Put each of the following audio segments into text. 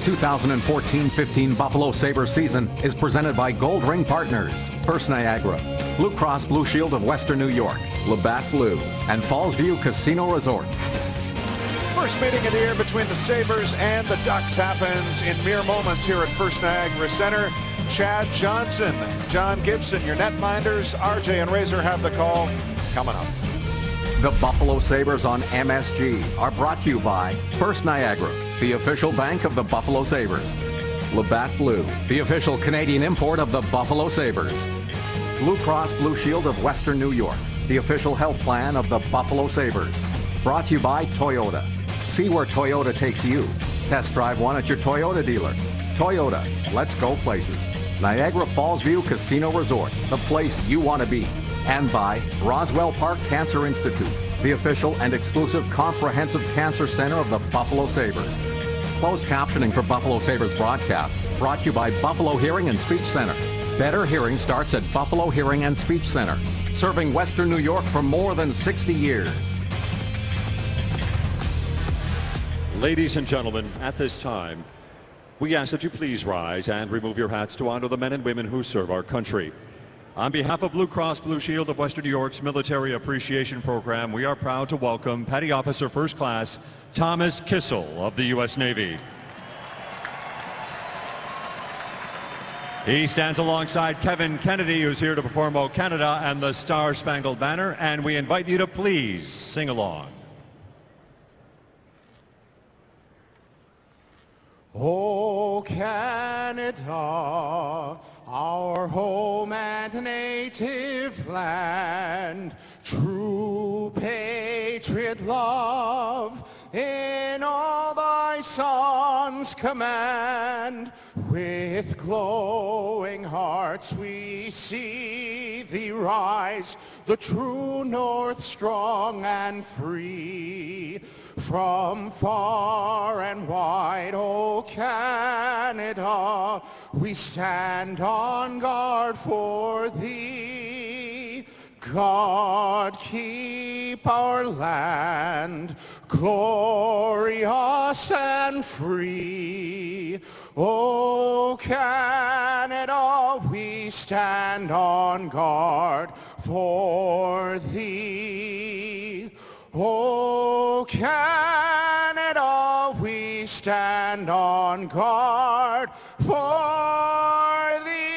2014-15 Buffalo Sabres season is presented by Gold Ring Partners, First Niagara, Blue Cross Blue Shield of Western New York, Labatt Blue, and Fallsview Casino Resort. First meeting of the year between the Sabres and the Ducks happens in mere moments here at First Niagara Center. Chad Johnson, John Gibson, your netminders, RJ and Razor have the call coming up. The Buffalo Sabres on MSG are brought to you by First Niagara, the official bank of the Buffalo Sabres. Labatt Blue, the official Canadian import of the Buffalo Sabres. Blue Cross Blue Shield of Western New York, the official health plan of the Buffalo Sabres. Brought to you by Toyota. See where Toyota takes you. Test drive one at your Toyota dealer. Toyota, let's go places. Niagara Falls View Casino Resort, the place you want to be. And by Roswell Park Cancer Institute, the official and exclusive comprehensive cancer center of the Buffalo Sabres. Closed captioning for Buffalo Sabres broadcast brought to you by Buffalo Hearing and Speech Center. Better hearing starts at Buffalo Hearing and Speech Center, serving Western New York for more than 60 years. Ladies and gentlemen, at this time, we ask that you please rise and remove your hats to honor the men and women who serve our country. On behalf of Blue Cross Blue Shield of Western New York's Military Appreciation Program, we are proud to welcome Petty Officer First Class Thomas Kissel of the U.S. Navy. He stands alongside Kevin Kennedy, who's here to perform O Canada and the Star Spangled Banner, and we invite you to please sing along. O Canada, our home and native land, true patriot love, in all thy sons command. With glowing hearts we see thee rise, the true north strong and free. From far and wide, O Canada, we stand on guard for thee. God keep our land glorious and free. O Canada, we stand on guard for thee. Oh, o Canada, we stand on guard for thee.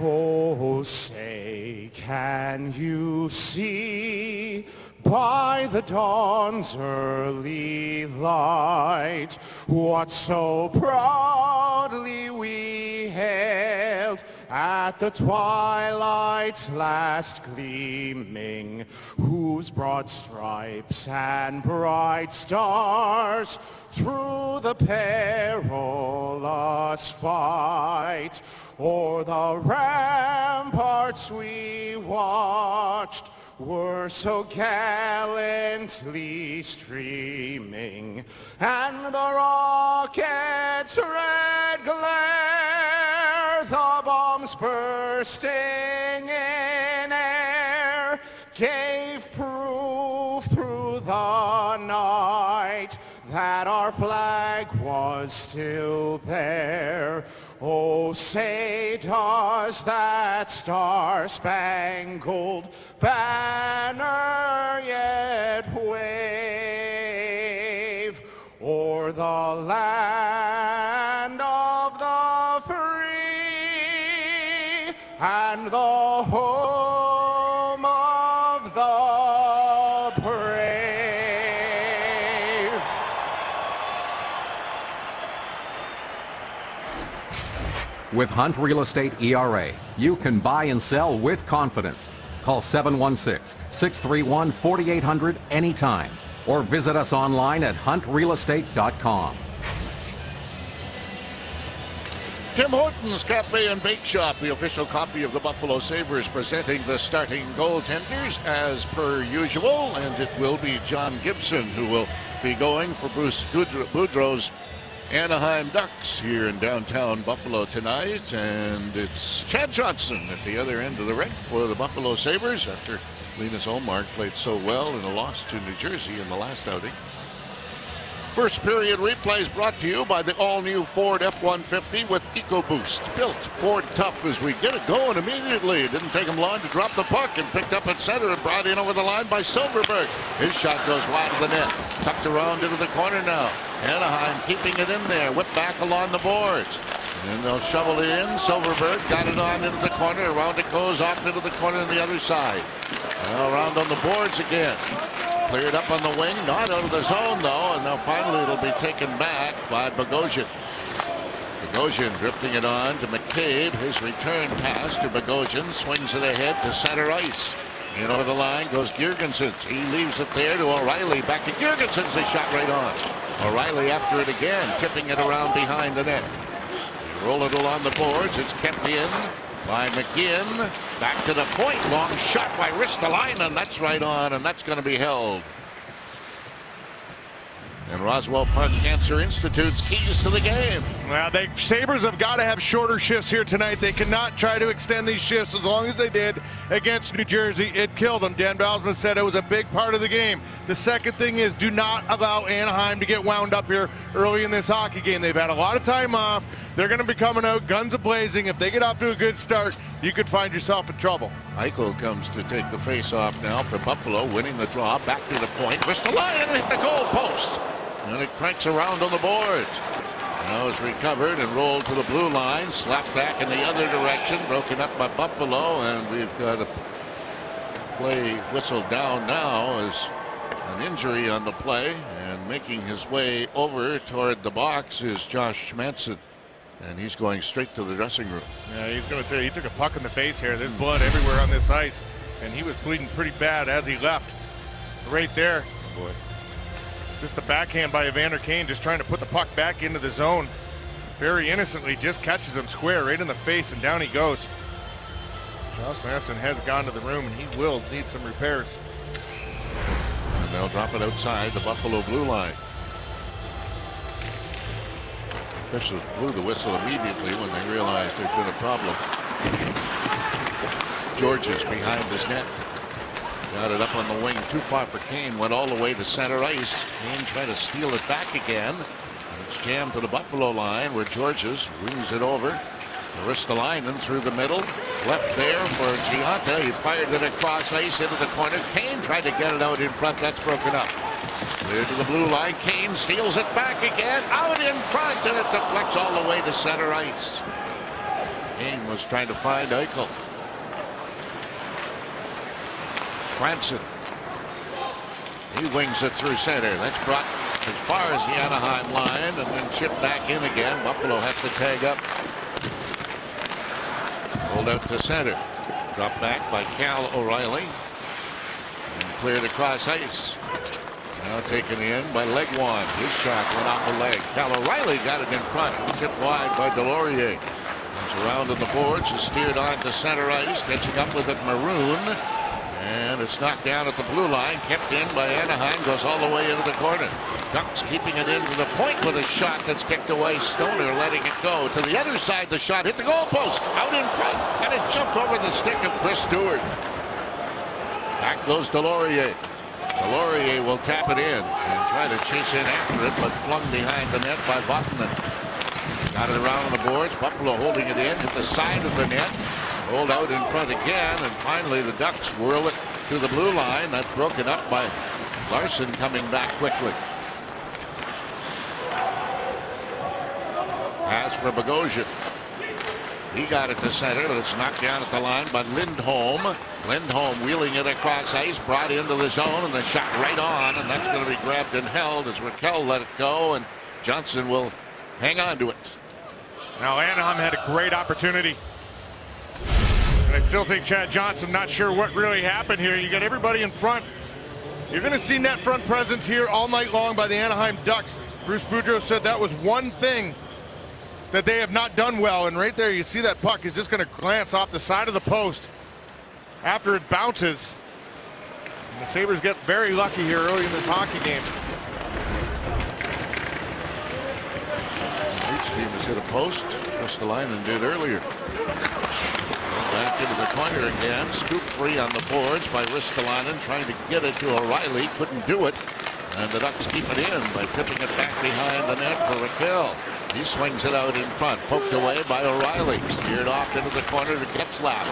Oh, say, can you see by the dawn's early light what so proudly we hailed at the twilight's last gleaming, whose broad stripes and bright stars through the perilous fight o'er the ramparts we watched were so gallantly streaming, and the rocket's red glare, the bombs bursting in air, gave proof through the night that our flag was still there. Oh, say does that star-spangled banner yet wave o'er the land With Hunt Real Estate ERA, you can buy and sell with confidence. Call 716-631-4800 anytime or visit us online at huntrealestate.com. Tim Hortons Cafe and Bake Shop, the official coffee of the Buffalo Sabres, presenting the starting goaltenders as per usual. And it will be John Gibson who will be going for Bruce Boudreau's Anaheim Ducks here in downtown Buffalo tonight. And it's Chad Johnson at the other end of the rink for the Buffalo Sabres after Linus Ullmark played so well in a loss to New Jersey in the last outing. First period replays brought to you by the all-new Ford F-150 with EcoBoost. Built Ford tough as we get it going immediately. Didn't take him long to drop the puck and picked up at center and brought in over the line by Silfverberg. His shot goes wide of the net. Tucked around into the corner now. Anaheim keeping it in there. Whip back along the boards. And they'll shovel it in. Silfverberg got it on into the corner. Around it goes off into the corner on the other side. Now around on the boards again. Cleared up on the wing, not out of the zone though, and now finally it'll be taken back by Bogosian. Bogosian drifting it on to McCabe. His return pass to Bogosian swings it ahead to center ice. In over the line goes Girgensons. He leaves it there to O'Reilly. Back to Girgensons. They shot right on. O'Reilly after it again, tipping it around behind the net. Roll it along the boards. It's kept in by McGinn. Back to the point. Long shot by Ristolainen. That's right on, and that's going to be held. And Roswell Park Cancer Institute's keys to the game. Well, the Sabres have got to have shorter shifts here tonight. They cannot try to extend these shifts as long as they did against New Jersey. It killed them. Dan Bylsma said it was a big part of the game. The second thing is do not allow Anaheim to get wound up here early in this hockey game. They've had a lot of time off. They're going to be coming out guns a-blazing. If they get off to a good start, you could find yourself in trouble. Eichel comes to take the face-off now for Buffalo, winning the draw. Back to the point. Ristolainen hit the goal post. And it cranks around on the boards. Now it's recovered and rolled to the blue line. Slapped back in the other direction. Broken up by Buffalo. And we've got a play whistled down now as an injury on the play. And making his way over toward the box is Josh Manson. And he's going straight to the dressing room. Yeah, he's going to. He took a puck in the face here. There's blood everywhere on this ice, and he was bleeding pretty bad as he left. Right there. Oh, boy. Just the backhand by Evander Kane, just trying to put the puck back into the zone. Very innocently, just catches him square right in the face, and down he goes. Josh Manson has gone to the room, and he will need some repairs. And they'll drop it outside the Buffalo blue line. Officials blew the whistle immediately when they realized there'd been a problem. Gorges behind his net. Got it up on the wing too far for Kane. Went all the way to center ice. Kane tried to steal it back again. It's jammed to the Buffalo line where Gorges wings it over. Ristolainen through the middle. Left there for Gionta. He fired it across ice into the corner. Kane tried to get it out in front. That's broken up. Clear to the blue line. Kane steals it back again. Out in front, and it deflects all the way to center ice. Kane was trying to find Eichel. Franson. He wings it through center. That's brought as far as the Anaheim line and then chipped back in again. Buffalo has to tag up. Rolled out to center. Dropped back by Cal O'Reilly. And cleared across ice. Now taken in by Legwand. His shot went off the leg. Cal O'Reilly got it in front. Tipped wide by Deslauriers. Comes around on the boards. Is steered on to center ice. Catching up with it Maroon. And it's knocked down at the blue line. Kept in by Anaheim. Goes all the way into the corner. Ducks keeping it in to the point with a shot that's kicked away. Stoner letting it go. To the other side, the shot hit the goalpost. Out in front. And it jumped over the stick of Chris Stewart. Back goes Deslauriers. Deslauriers will tap it in and try to chase in after it, but flung behind the net by Buckman. Got it around on the boards. Buffalo holding it in. Hit the side of the net. Rolled out in front again, and finally the Ducks whirl it to the blue line. That's broken up by Larsson coming back quickly. Pass for Bogosian. He got it to center, but it's knocked down at the line by Lindholm. Lindholm wheeling it across ice, brought into the zone, and the shot right on, and that's going to be grabbed and held as Rakell let it go, and Johnson will hang on to it. Now Anaheim had a great opportunity. And I still think Chad Johnson not sure what really happened here. You got everybody in front. You're going to see net front presence here all night long by the Anaheim Ducks. Bruce Boudreau said that was one thing that they have not done well. And right there, you see that puck is just going to glance off the side of the post after it bounces. And the Sabres get very lucky here early in this hockey game. Each team has hit a post. just the line Ristolainen did earlier. Back into the corner again. Scooped free on the boards by Ristolainen trying to get it to O'Reilly. Couldn't do it. And the Ducks keep it in by tipping it back behind the net for Rakell. He swings it out in front, poked away by O'Reilly. Steered off into the corner to Getzlaf.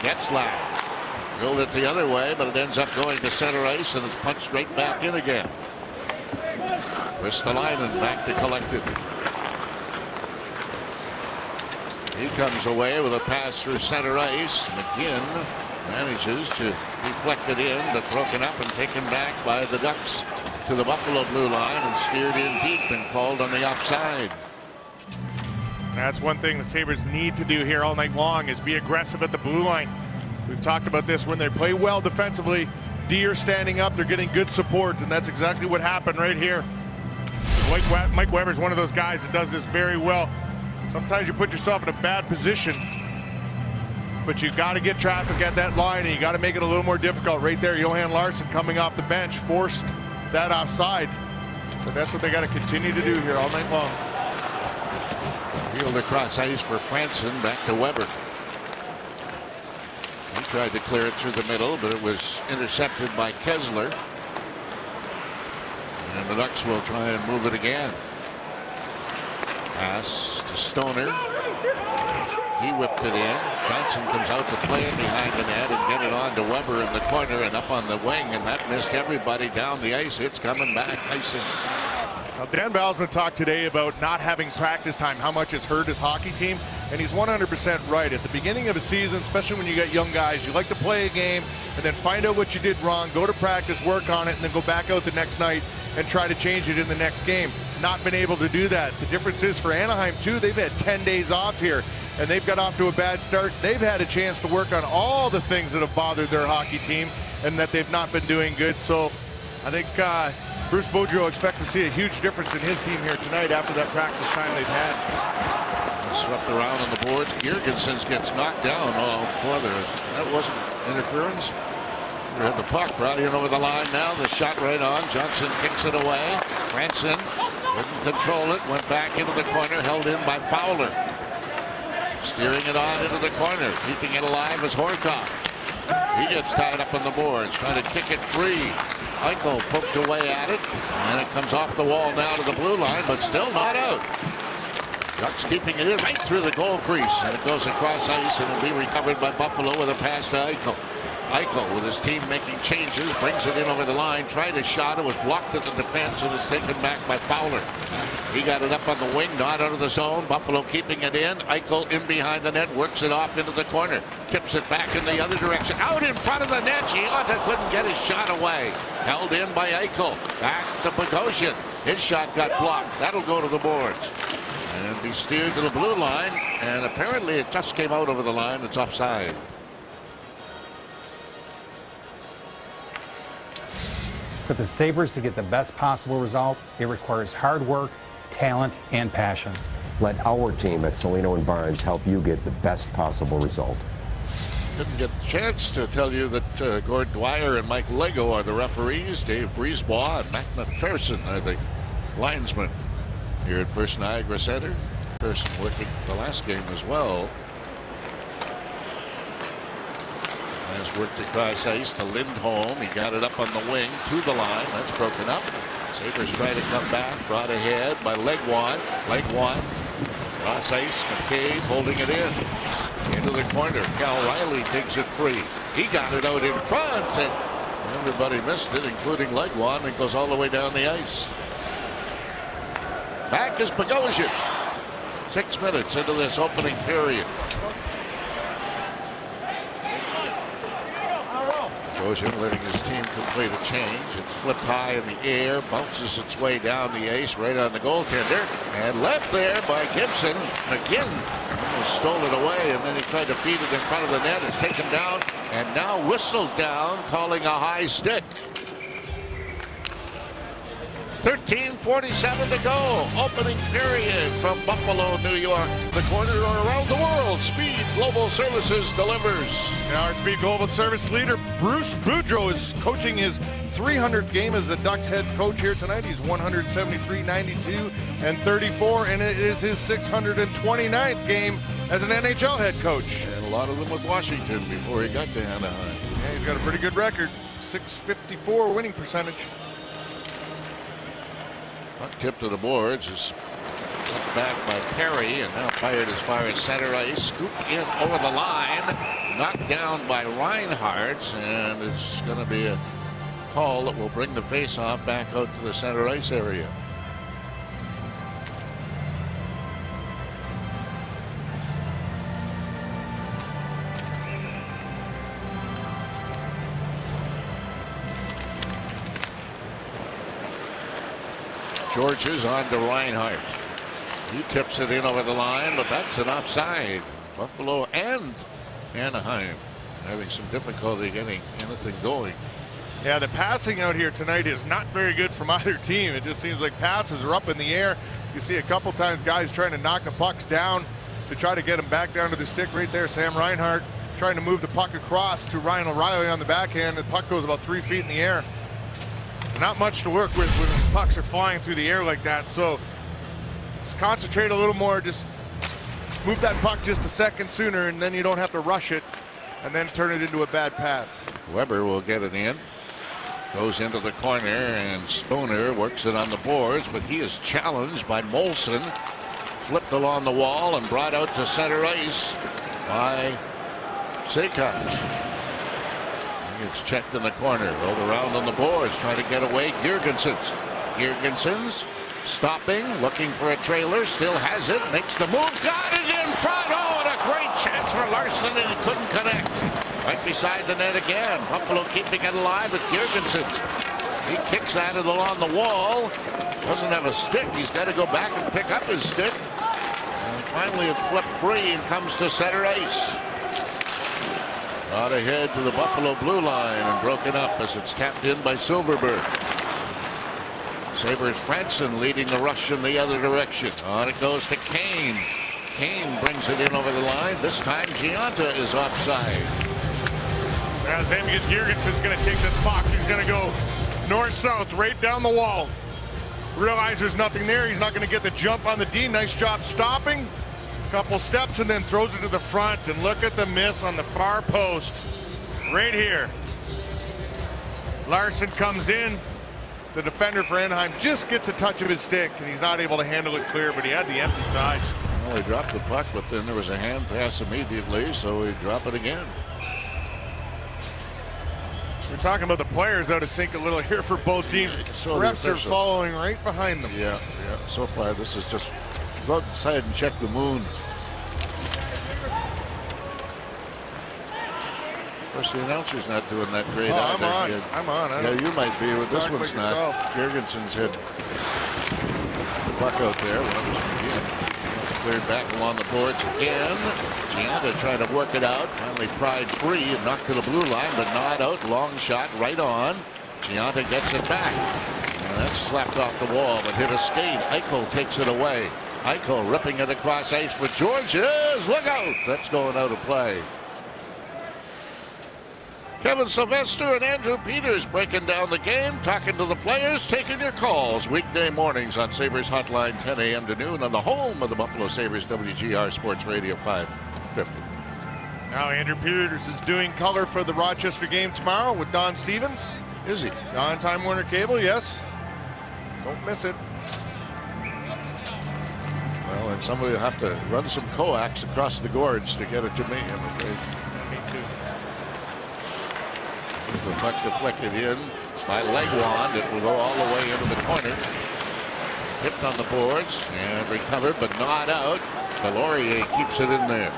Getzlaf drilled it the other way, but it ends up going to center ice and it's punched right back in again. Ristolainen back to collect it. He comes away with a pass through center ice. McGinn manages to deflect it in, but broken up and taken back by the Ducks to the Buffalo blue line and steered in deep and called on the offside. That's one thing the Sabres need to do here all night long is be aggressive at the blue line. We've talked about this when they play well defensively. Deer standing up, they're getting good support, and that's exactly what happened right here. Mike Weber is one of those guys that does this very well. Sometimes you put yourself in a bad position, but you got to get traffic at that line, and you got to make it a little more difficult. Right there, Johan Larsson coming off the bench forced that offside. But that's what they got to continue to do here all night long. Field across ice for Franson, back to Weber. He tried to clear it through the middle, but it was intercepted by Kesler. And the Ducks will try and move it again. Pass to Stoner. He whipped it in. Johnson comes out to play it behind the net and get it on to Weber in the corner and up on the wing, and that missed everybody down the ice. It's coming back icing. Now, Dan Bylsma talked today about not having practice time, how much it's hurt his hockey team, and he's 100% right. At the beginning of a season, especially when you get young guys, you like to play a game and then find out what you did wrong, go to practice, work on it, and then go back out the next night and try to change it in the next game. Not been able to do that. The difference is for Anaheim, too, they've had 10 days off here and they've got off to a bad start. They've had a chance to work on all the things that have bothered their hockey team and that they've not been doing good. So I think uh, Bruce Boudreau expects to see a huge difference in his team here tonight after that practice time they've had. Swept around on the boards. Girgensons gets knocked down. Oh, boy, that wasn't interference. We had the puck brought in over the line now. The shot right on. Johnson kicks it away. Franson couldn't control it. Went back into the corner. Held in by Fowler. Steering it on into the corner. Keeping it alive is Horcoff. He gets tied up on the boards. Trying to kick it free. Eichel poked away at it. And it comes off the wall now to the blue line, but still not out. Ducks keeping it in right through the goal crease. And it goes across ice and will be recovered by Buffalo with a pass to Eichel. Eichel with his team making changes, brings it in over the line, tried a shot, it was blocked at the defense and is taken back by Fowler. He got it up on the wing, not out of the zone. Buffalo keeping it in. Eichel in behind the net, works it off into the corner, tips it back in the other direction. Out in front of the net, Gionta couldn't get his shot away. Held in by Eichel. Back to Bogosian. His shot got blocked. That'll go to the boards. And be steered to the blue line, and apparently it just came out over the line. It's offside. For the Sabres to get the best possible result, it requires hard work, talent, and passion. Let our team at Cellino and Barnes help you get the best possible result. Didn't get a chance to tell you that uh, Gord Dwyer and Mike Leggo are the referees. Dave Brisebois and Matt McPherson are the linesmen here at First Niagara Center. Person working the last game as well. Has worked across ice to Lindholm. He got it up on the wing to the line. That's broken up. Sabres try to come back. Brought ahead by Legwand. Legwand. Cross ice. McCabe holding it in. Into the corner. Cal O'Reilly takes it free. He got it out in front. And everybody missed it, including Legwand. It goes all the way down the ice. Back is Bogosian. Six minutes into this opening period. Letting his team complete a change. It's flipped high in the air, bounces its way down the ice, right on the goaltender, and left there by Gibson. McGinn stole it away, and then he tried to feed it in front of the net. It's taken down, and now whistled down, calling a high stick. 13:47 to go. Opening period from Buffalo, New York. The corner or around the world. Speed Global Services delivers. Speed Global Service leader Bruce Boudreau is coaching his 300th game as the Ducks head coach here tonight. He's 173, 92, and 34, and it is his 629th game as an NHL head coach. And a lot of them with Washington before he got to Anaheim. Yeah, he's got a pretty good record. 654 winning percentage. Puck tip to the boards is back by Perry and now fired as far as center ice. Scooped in over the line. Knocked down by Reinhart. And it's going to be a call that will bring the face-off back out to the center ice area. Gorges on to Reinhart. He tips it in over the line, but that's an offside. Buffalo and Anaheim having some difficulty getting anything going. Yeah, the passing out here tonight is not very good from either team. It just seems like passes are up in the air. You see a couple times guys trying to knock the pucks down to try to get them back down to the stick right there. Sam Reinhart trying to move the puck across to Ryan O'Reilly on the backhand. The puck goes about three feet in the air. Not much to work with when these pucks are flying through the air like that. So concentrate a little more. Just move that puck just a second sooner, and then you don't have to rush it and then turn it into a bad pass. Weber will get it in. Goes into the corner, and Spooner works it on the boards, but he is challenged by Moulson. Flipped along the wall and brought out to center ice by Sekac. It's checked in the corner. Rolled around on the boards, trying to get away. Girgensons. Girgensons stopping, looking for a trailer. Still has it. Makes the move. Got it in front. Oh, and a great chance for Larsson, and he couldn't connect. Right beside the net again. Buffalo keeping it alive with Girgensons. He kicks at it along the wall. Doesn't have a stick. He's got to go back and pick up his stick. And finally, it flipped free and comes to center ice. Out ahead to the Buffalo blue line and broken up as it's tapped in by Silfverberg. Sabres Franson leading the rush in the other direction. On it goes to Kane. Kane brings it in over the line. This time Gionta is offside. Now Girgensons is going to take this puck. He's going to go north-south right down the wall. Realize there's nothing there. He's not going to get the jump on the D. Nice job stopping couple steps and then throws it to the front and look at the miss on the far post right here Larsson comes in the defender for Anaheim just gets a touch of his stick and he's not able to handle it clear but he had the empty side. Well he dropped the puck but then there was a hand pass immediately so he dropped it again. We're talking about the players out of sync a little here for both teams. so refs are following right behind them. Yeah yeah so far this is just go outside and check the moon. Course, the announcer's not doing that great oh, either. I'm on. I'm on. Yeah, you might be, but this one's not. Girgensons hit the puck out there. Cleared back along the boards again. Gionta trying to work it out. Finally pried free and knocked to the blue line, but not out. Long shot right on. Gionta gets it back. And that's slapped off the wall, but hit a skate. Eichel takes it away. Eichel ripping it across ice for Gorges. Look out! That's going out of play. Kevin Sylvester and Andrew Peters breaking down the game, talking to the players, taking your calls weekday mornings on Sabres Hotline 10 a.m. to noon on the home of the Buffalo Sabres WGR Sports Radio 550. Now Andrew Peters is doing color for the Rochester game tomorrow with Don Stevens. Is he? On Time Warner Cable, yes. Don't miss it. Well, and somebody will have to run some coax across the gorge to get it to me, I'm afraid. The puck deflected in by Legwand. It will go all the way into the corner. Tipped on the boards and recovered, but not out. Deslauriers keeps it in there.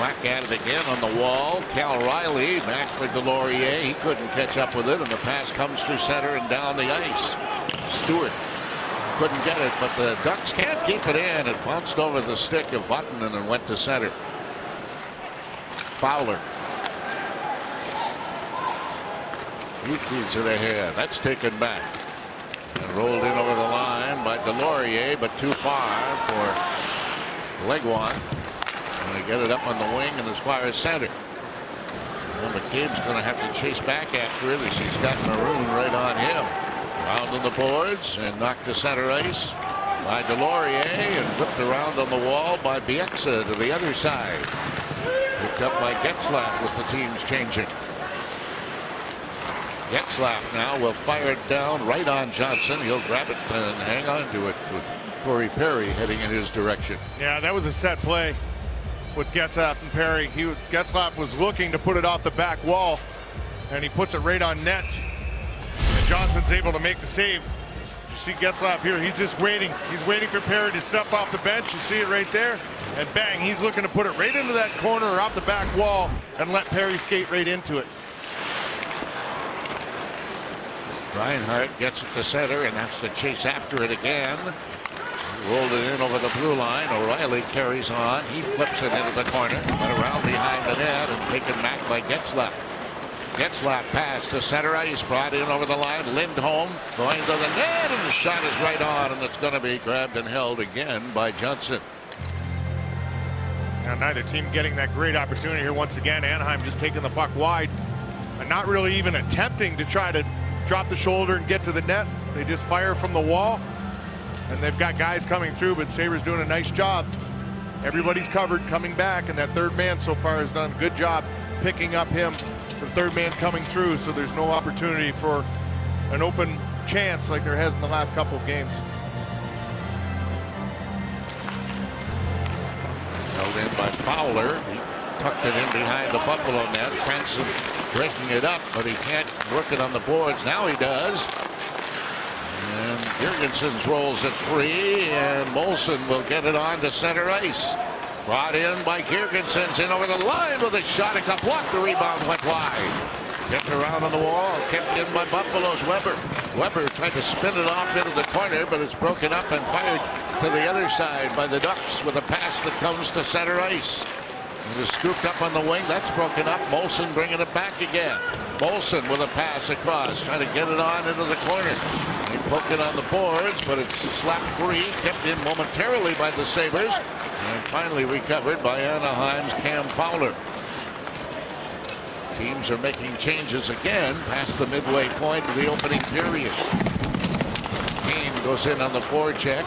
Whack at it again on the wall. Cal O'Reilly back for Deslauriers. He couldn't catch up with it, and the pass comes through center and down the ice. Stewart couldn't get it, but the Ducks can't keep it in. It bounced over the stick of Vatanen and went to center. Fowler. He feeds it ahead. That's taken back. And rolled in over the line by Deslauriers, but too far for Legwand. And they get it up on the wing and as far as center. Well, McCabe's going to have to chase back after it as he's got Maroon right on him. Round on the boards and knocked to center ice by Deslauriers and whipped around on the wall by Bieksa to the other side. Picked up by Getzlaf with the teams changing. Getzlaf now will fire it down right on Johnson. He'll grab it and hang on to it with Corey Perry heading in his direction. Yeah, that was a set play with Getzlaf and Perry. He Getzlaf was looking to put it off the back wall, and he puts it right on net. And Johnson's able to make the save. You see Getzlaf here. He's just waiting. He's waiting for Perry to step off the bench. You see it right there. And bang, he's looking to put it right into that corner or off the back wall and let Perry skate right into it. Reinhart gets it to center and has to chase after it again. Rolled it in over the blue line. O'Reilly carries on. He flips it into the corner, but around behind the net and taken back by Getzlaf. Getzlaf pass to center ice, brought in over the line. Lindholm going to the net, and the shot is right on, and it's going to be grabbed and held again by Johnson. Now neither team getting that great opportunity here once again. Anaheim just taking the puck wide and not really even attempting to try to drop the shoulder and get to the net. They just fire from the wall and they've got guys coming through, but Sabres doing a nice job. Everybody's covered coming back, and that third man so far has done a good job picking up him, the third man coming through, so there's no opportunity for an open chance like there has in the last couple of games. Held in by Fowler. He tucked it in behind the Buffalo net. Franson breaking it up, but he can't work it on the boards. Now he does. And Girgensons rolls it free, and Moulson will get it on to center ice. Brought in by Girgensons in over the line with a shot. It got blocked. The rebound went wide. Kept around on the wall. Kept in by Buffalo's Weber. Weber tried to spin it off into the corner, but it's broken up and fired to the other side by the Ducks with a pass that comes to center ice. It is scooped up on the wing. That's broken up. Moulson bringing it back again. Moulson with a pass across, trying to get it on into the corner. They poke it on the boards, but it's slapped free, kept in momentarily by the Sabres, and finally recovered by Anaheim's Cam Fowler. Teams are making changes again past the midway point of the opening period. Kane goes in on the forecheck.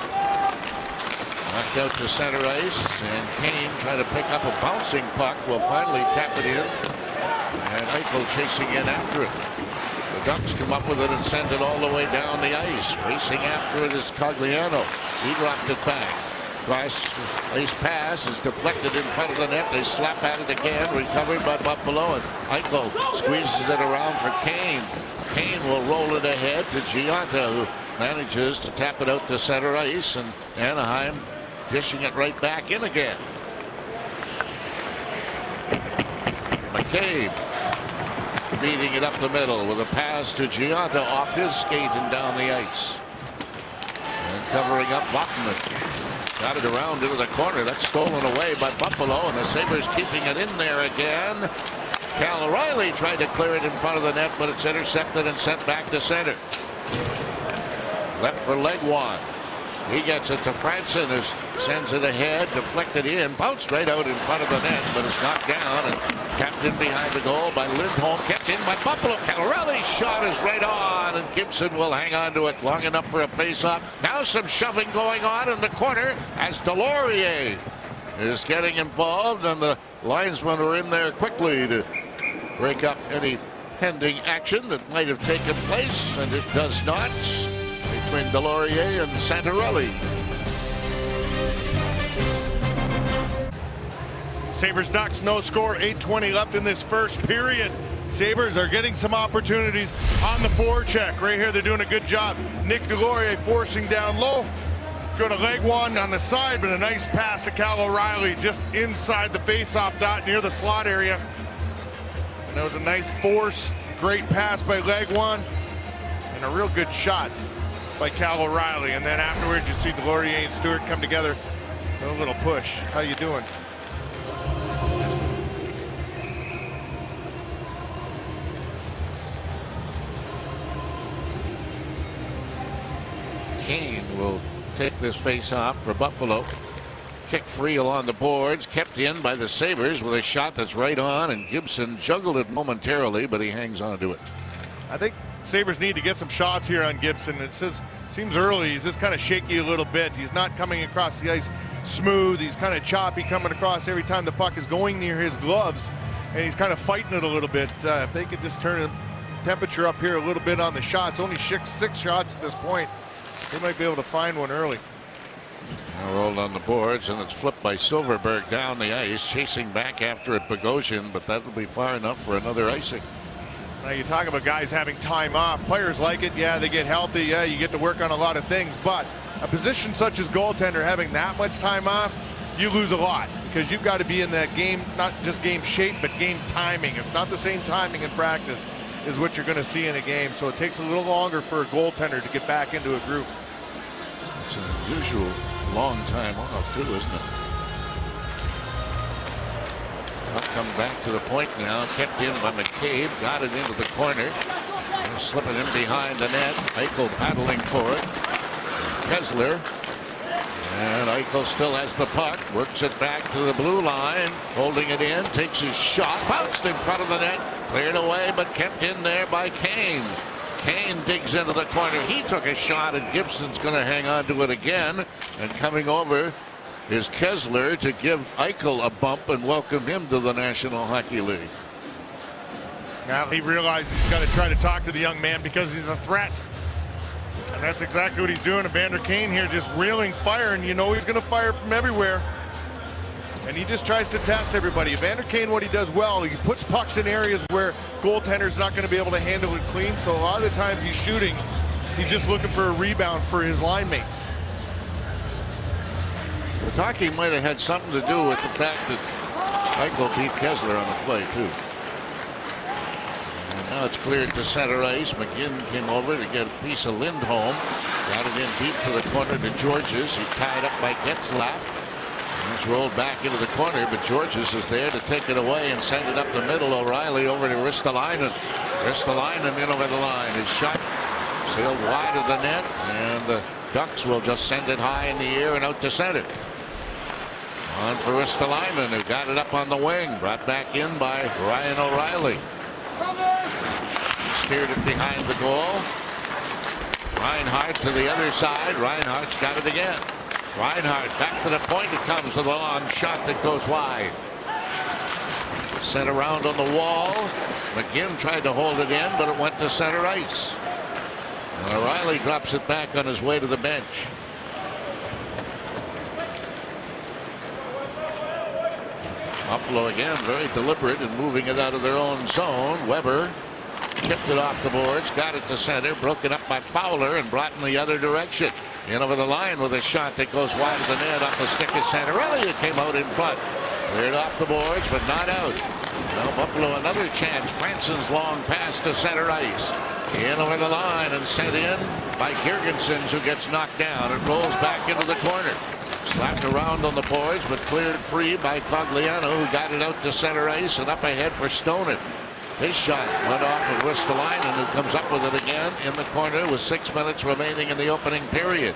Knocked out to center ice, and Kane trying to pick up a bouncing puck will finally tap it in. And Eichel chasing in after it. The Ducks come up with it and send it all the way down the ice. Racing after it is Cogliano. He dropped it back. Glass ice pass is deflected in front of the net. They slap at it again. Recovered by Buffalo. And Eichel squeezes it around for Kane. Kane will roll it ahead to Gionta, who manages to tap it out to center ice. And Anaheim dishing it right back in again. McCabe feeding it up the middle with a pass to Gionta off his skate and down the ice. And covering up Bachman. Got it around into the corner. That's stolen away by Buffalo, and the Sabres keeping it in there again. Cal O'Reilly tried to clear it in front of the net, but it's intercepted and sent back to center. Left for Legwand. He gets it to Franson, who sends it ahead, deflected in, bounced right out in front of the net, but it's knocked down and kept in behind the goal by Lindholm, kept in by Buffalo. Cal O'Reilly's shot is right on, and Gibson will hang on to it long enough for a face-off. Now some shoving going on in the corner as Deslauriers is getting involved, and the linesmen are in there quickly to break up any pending action that might have taken place, and it does not between Deslauriers and Santorelli. Sabres Ducks no score 820 left in this first period. Sabres are getting some opportunities on the forecheck. Right here they're doing a good job. Nick Deslauriers forcing down low. Go to Legwand on the side, but a nice pass to Cal O'Reilly just inside the faceoff dot near the slot area. And that was a nice force, great pass by Legwand, and a real good shot by Cal O'Reilly. And then afterwards, you see Deslauriers and Stewart come together. A little push. How you doing? Kane will take this face off for Buffalo. Kick free along the boards, kept in by the Sabres with a shot that's right on, and Gibson juggled it momentarily, but he hangs on to it. I think Sabres need to get some shots here on Gibson. It says seems early. He's just kind of shaky a little bit. He's not coming across the ice smooth. He's kind of choppy coming across every time the puck is going near his gloves, and he's kind of fighting it a little bit. Uh, if they could just turn the temperature up here a little bit on the shots, only six, six shots at this point, they might be able to find one early. Now rolled on the boards and it's flipped by Silfverberg down the ice chasing back after it Bogosian but that'll be far enough for another icing. Now you talk about guys having time off. Players like it. Yeah, they get healthy. Yeah, you get to work on a lot of things. But a position such as goaltender having that much time off, you lose a lot because you've got to be in that game, not just game shape, but game timing. It's not the same timing in practice is what you're going to see in a game. So it takes a little longer for a goaltender to get back into a group. It's an unusual long time off too, isn't it? Puck come back to the point now, kept in by McCabe, got it into the corner. Slipping in behind the net. Eichel paddling for it. Kesler. And Eichel still has the puck. Works it back to the blue line. Holding it in. Takes his shot. Bounced in front of the net. Cleared away, but kept in there by Kane. Kane digs into the corner. He took a shot, and Gibson's going to hang on to it again. And coming over is Kesler to give Eichel a bump and welcome him to the National Hockey League. Now he realizes he's got to try to talk to the young man because he's a threat. And that's exactly what he's doing. Evander Kane here just reeling fire, and you know he's going to fire from everywhere. And he just tries to test everybody. Evander Kane, what he does well, he puts pucks in areas where goaltender's not going to be able to handle it clean. So a lot of the times he's shooting, he's just looking for a rebound for his line mates. The talking might have had something to do with the fact that Eichel beat Kesler on the play, too. And now it's cleared to center ice. McGinn came over to get a piece of Lindholm. Got it in deep to the corner to Gorges. He's tied up by Getzlaf. He's rolled back into the corner, but Gorges is there to take it away and send it up the middle. O'Reilly over to Ristolainen. Ristolainen in over the line. His shot sailed wide of the net, and the Ducks will just send it high in the air and out to center. On for Ristolainen, who got it up on the wing. Brought back in by Ryan O'Reilly. Steered it behind the goal. Reinhart to the other side. Reinhart's got it again. Reinhart back to the point. It comes with a long shot that goes wide. Sent around on the wall. McGinn tried to hold it in, but it went to center ice. O'Reilly drops it back on his way to the bench. Buffalo again very deliberate in moving it out of their own zone. Weber tipped it off the boards, got it to center, broken up by Fowler and brought in the other direction. In over the line with a shot that goes wide of the net off the stick of Santorelli. It came out in front. Cleared off the boards, but not out. Now Buffalo another chance. Franson's long pass to center ice. In over the line and sent in by Girgensons who gets knocked down. It rolls back into the corner. Slapped around on the boards, but cleared free by Cogliano, who got it out to center ice and up ahead for Stoner. His shot went off and of Ristolainen, who comes up with it again in the corner with six minutes remaining in the opening period.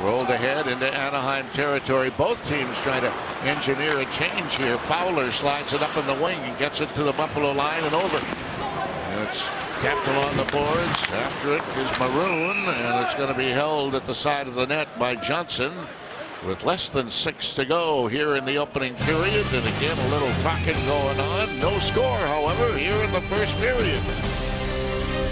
Rolled ahead into Anaheim territory. Both teams trying to engineer a change here. Fowler slides it up in the wing and gets it to the Buffalo line and over. And it's kept along the boards. After it is Maroon, and it's going to be held at the side of the net by Johnson with less than six to go here in the opening period. And again, a little talking going on. No score, however, here in the first period.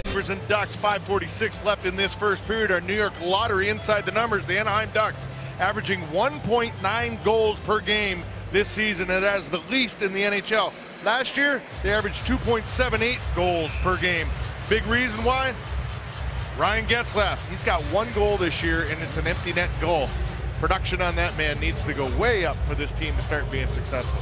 Sabres and Ducks, 546 left in this first period. Our New York Lottery inside the numbers. The Anaheim Ducks averaging 1.9 goals per game this season, that is the least in the NHL. Last year, they averaged 2.78 goals per game. Big reason why? Ryan Getzlaf. He's got one goal this year, and it's an empty net goal production on that man needs to go way up for this team to start being successful.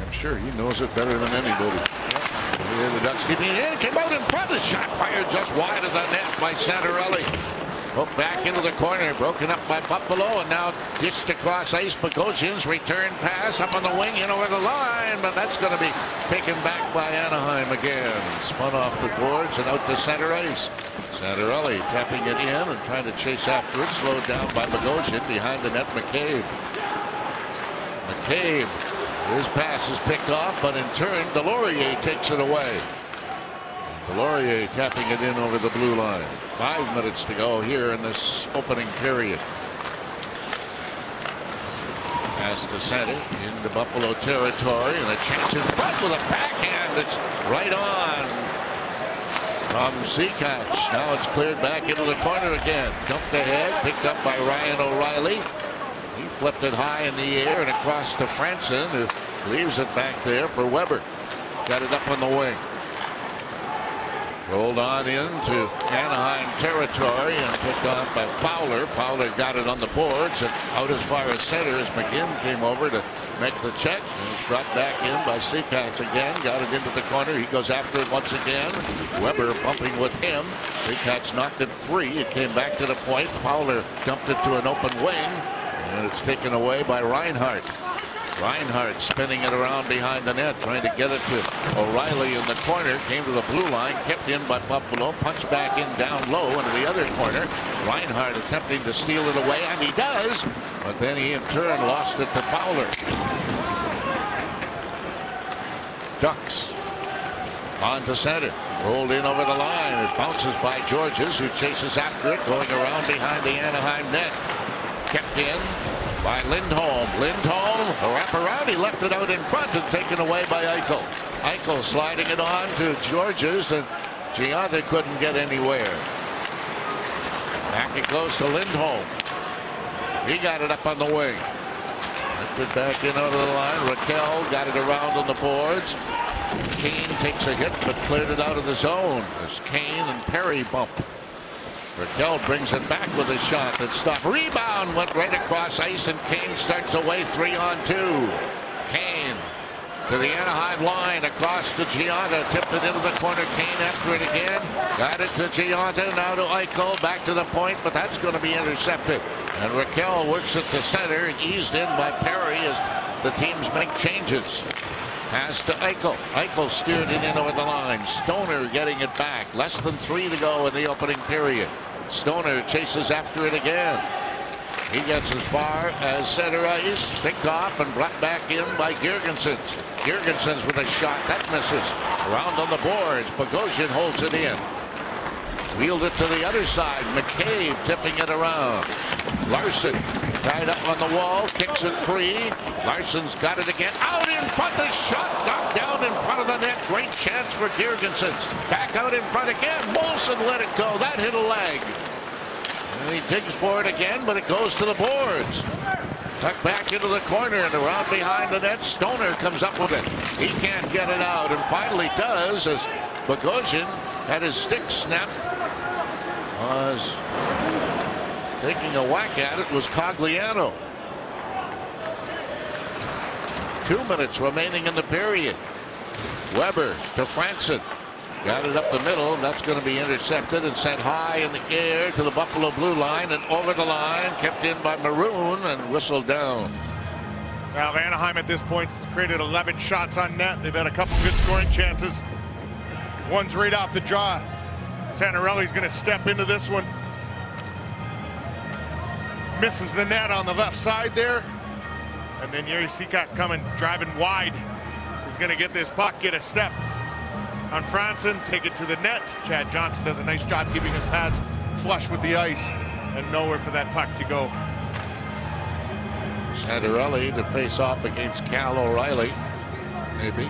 I'm sure he knows it better than anybody. Yep. The Ducks keeping it in. Came out in front. The shot fired just wide of the net by Santorelli. Hooked oh, back into the corner. Broken up by Buffalo. And now dished across ice. Bogosian's return pass up on the wing in over the line. But that's going to be taken back by Anaheim again. Spun off the boards and out to center ice. Santorelli tapping it in and trying to chase after it. Slowed down by Bogosian behind the net. McCabe. McCabe. His pass is picked off, but in turn, Deslauriers takes it away. Deslauriers tapping it in over the blue line. Five minutes to go here in this opening period. Pass to center into Buffalo territory and a chance in front with a backhand that's right on from Sekac. Now it's cleared back into the corner again. Dumped ahead, picked up by Ryan O'Reilly. He flipped it high in the air and across to Franson, who leaves it back there for Weber. Got it up on the wing. Rolled on into Anaheim territory and picked off by Fowler. Fowler got it on the boards and out as far as center as McGinn came over to make the check. And it's brought back in by Sekac again. Got it into the corner. He goes after it once again. Weber bumping with him. Sekac knocked it free. It came back to the point. Fowler dumped it to an open wing. And it's taken away by Reinhart. Reinhart spinning it around behind the net, trying to get it to O'Reilly in the corner. Came to the blue line, kept in by Buffalo, punched back in down low into the other corner. Reinhart attempting to steal it away, and he does. But then he in turn lost it to Fowler. Ducks on to center. Rolled in over the line. It bounces by Gorges, who chases after it, going around behind the Anaheim net. Kept in by Lindholm. Lindholm, a wraparound. He left it out in front and taken away by Eichel. Eichel sliding it on to Gorges, and Gionta couldn't get anywhere. Back it goes to Lindholm. He got it up on the wing. Lifted back in over the line. Rakell got it around on the boards. Kane takes a hit, but cleared it out of the zone as Kane and Perry bump. Rakell brings it back with a shot that stopped. Rebound went right across ice, and Kane starts away three on two. Kane to the Anaheim line across to Gionta. Tipped it into the corner. Kane after it again. Got it to Gionta. Now to Eichel. Back to the point, but that's going to be intercepted. And Rakell works at the center eased in by Perry as the teams make changes. Pass to Eichel. Eichel steered it in over the line. Stoner getting it back. Less than three to go in the opening period. Stoner chases after it again. He gets as far as center ice. Picked off and brought back in by Girgensons. Girgensons with a shot. That misses. Around on the boards. Bogosian holds it in. Wheeled it to the other side. McCabe tipping it around. Larsson tied up on the wall. Kicks it free. Larsson's got it again. Out in front. The shot knocked down in front of the net. Great chance for Girgensons. Back out in front again. Moulson let it go. That hit a leg. And he digs for it again, but it goes to the boards. Tucked back into the corner and around behind the net. Stoner comes up with it. He can't get it out and finally does as Bogosian had his stick snapped. Was taking a whack at it was Cogliano. Two minutes remaining in the period. Weber to Franson. Got it up the middle. That's going to be intercepted and sent high in the air to the Buffalo blue line and over the line. Kept in by Maroon and whistled down. Well, Anaheim at this point created 11 shots on net. They've had a couple good scoring chances. One's right off the draw. Santorelli's going to step into this one. Misses the net on the left side there. And then Jiri Sekac coming, driving wide. He's going to get this puck, get a step on Franson, take it to the net. Chad Johnson does a nice job keeping his pads flush with the ice and nowhere for that puck to go. Santorelli to face off against Cal O'Reilly. Maybe.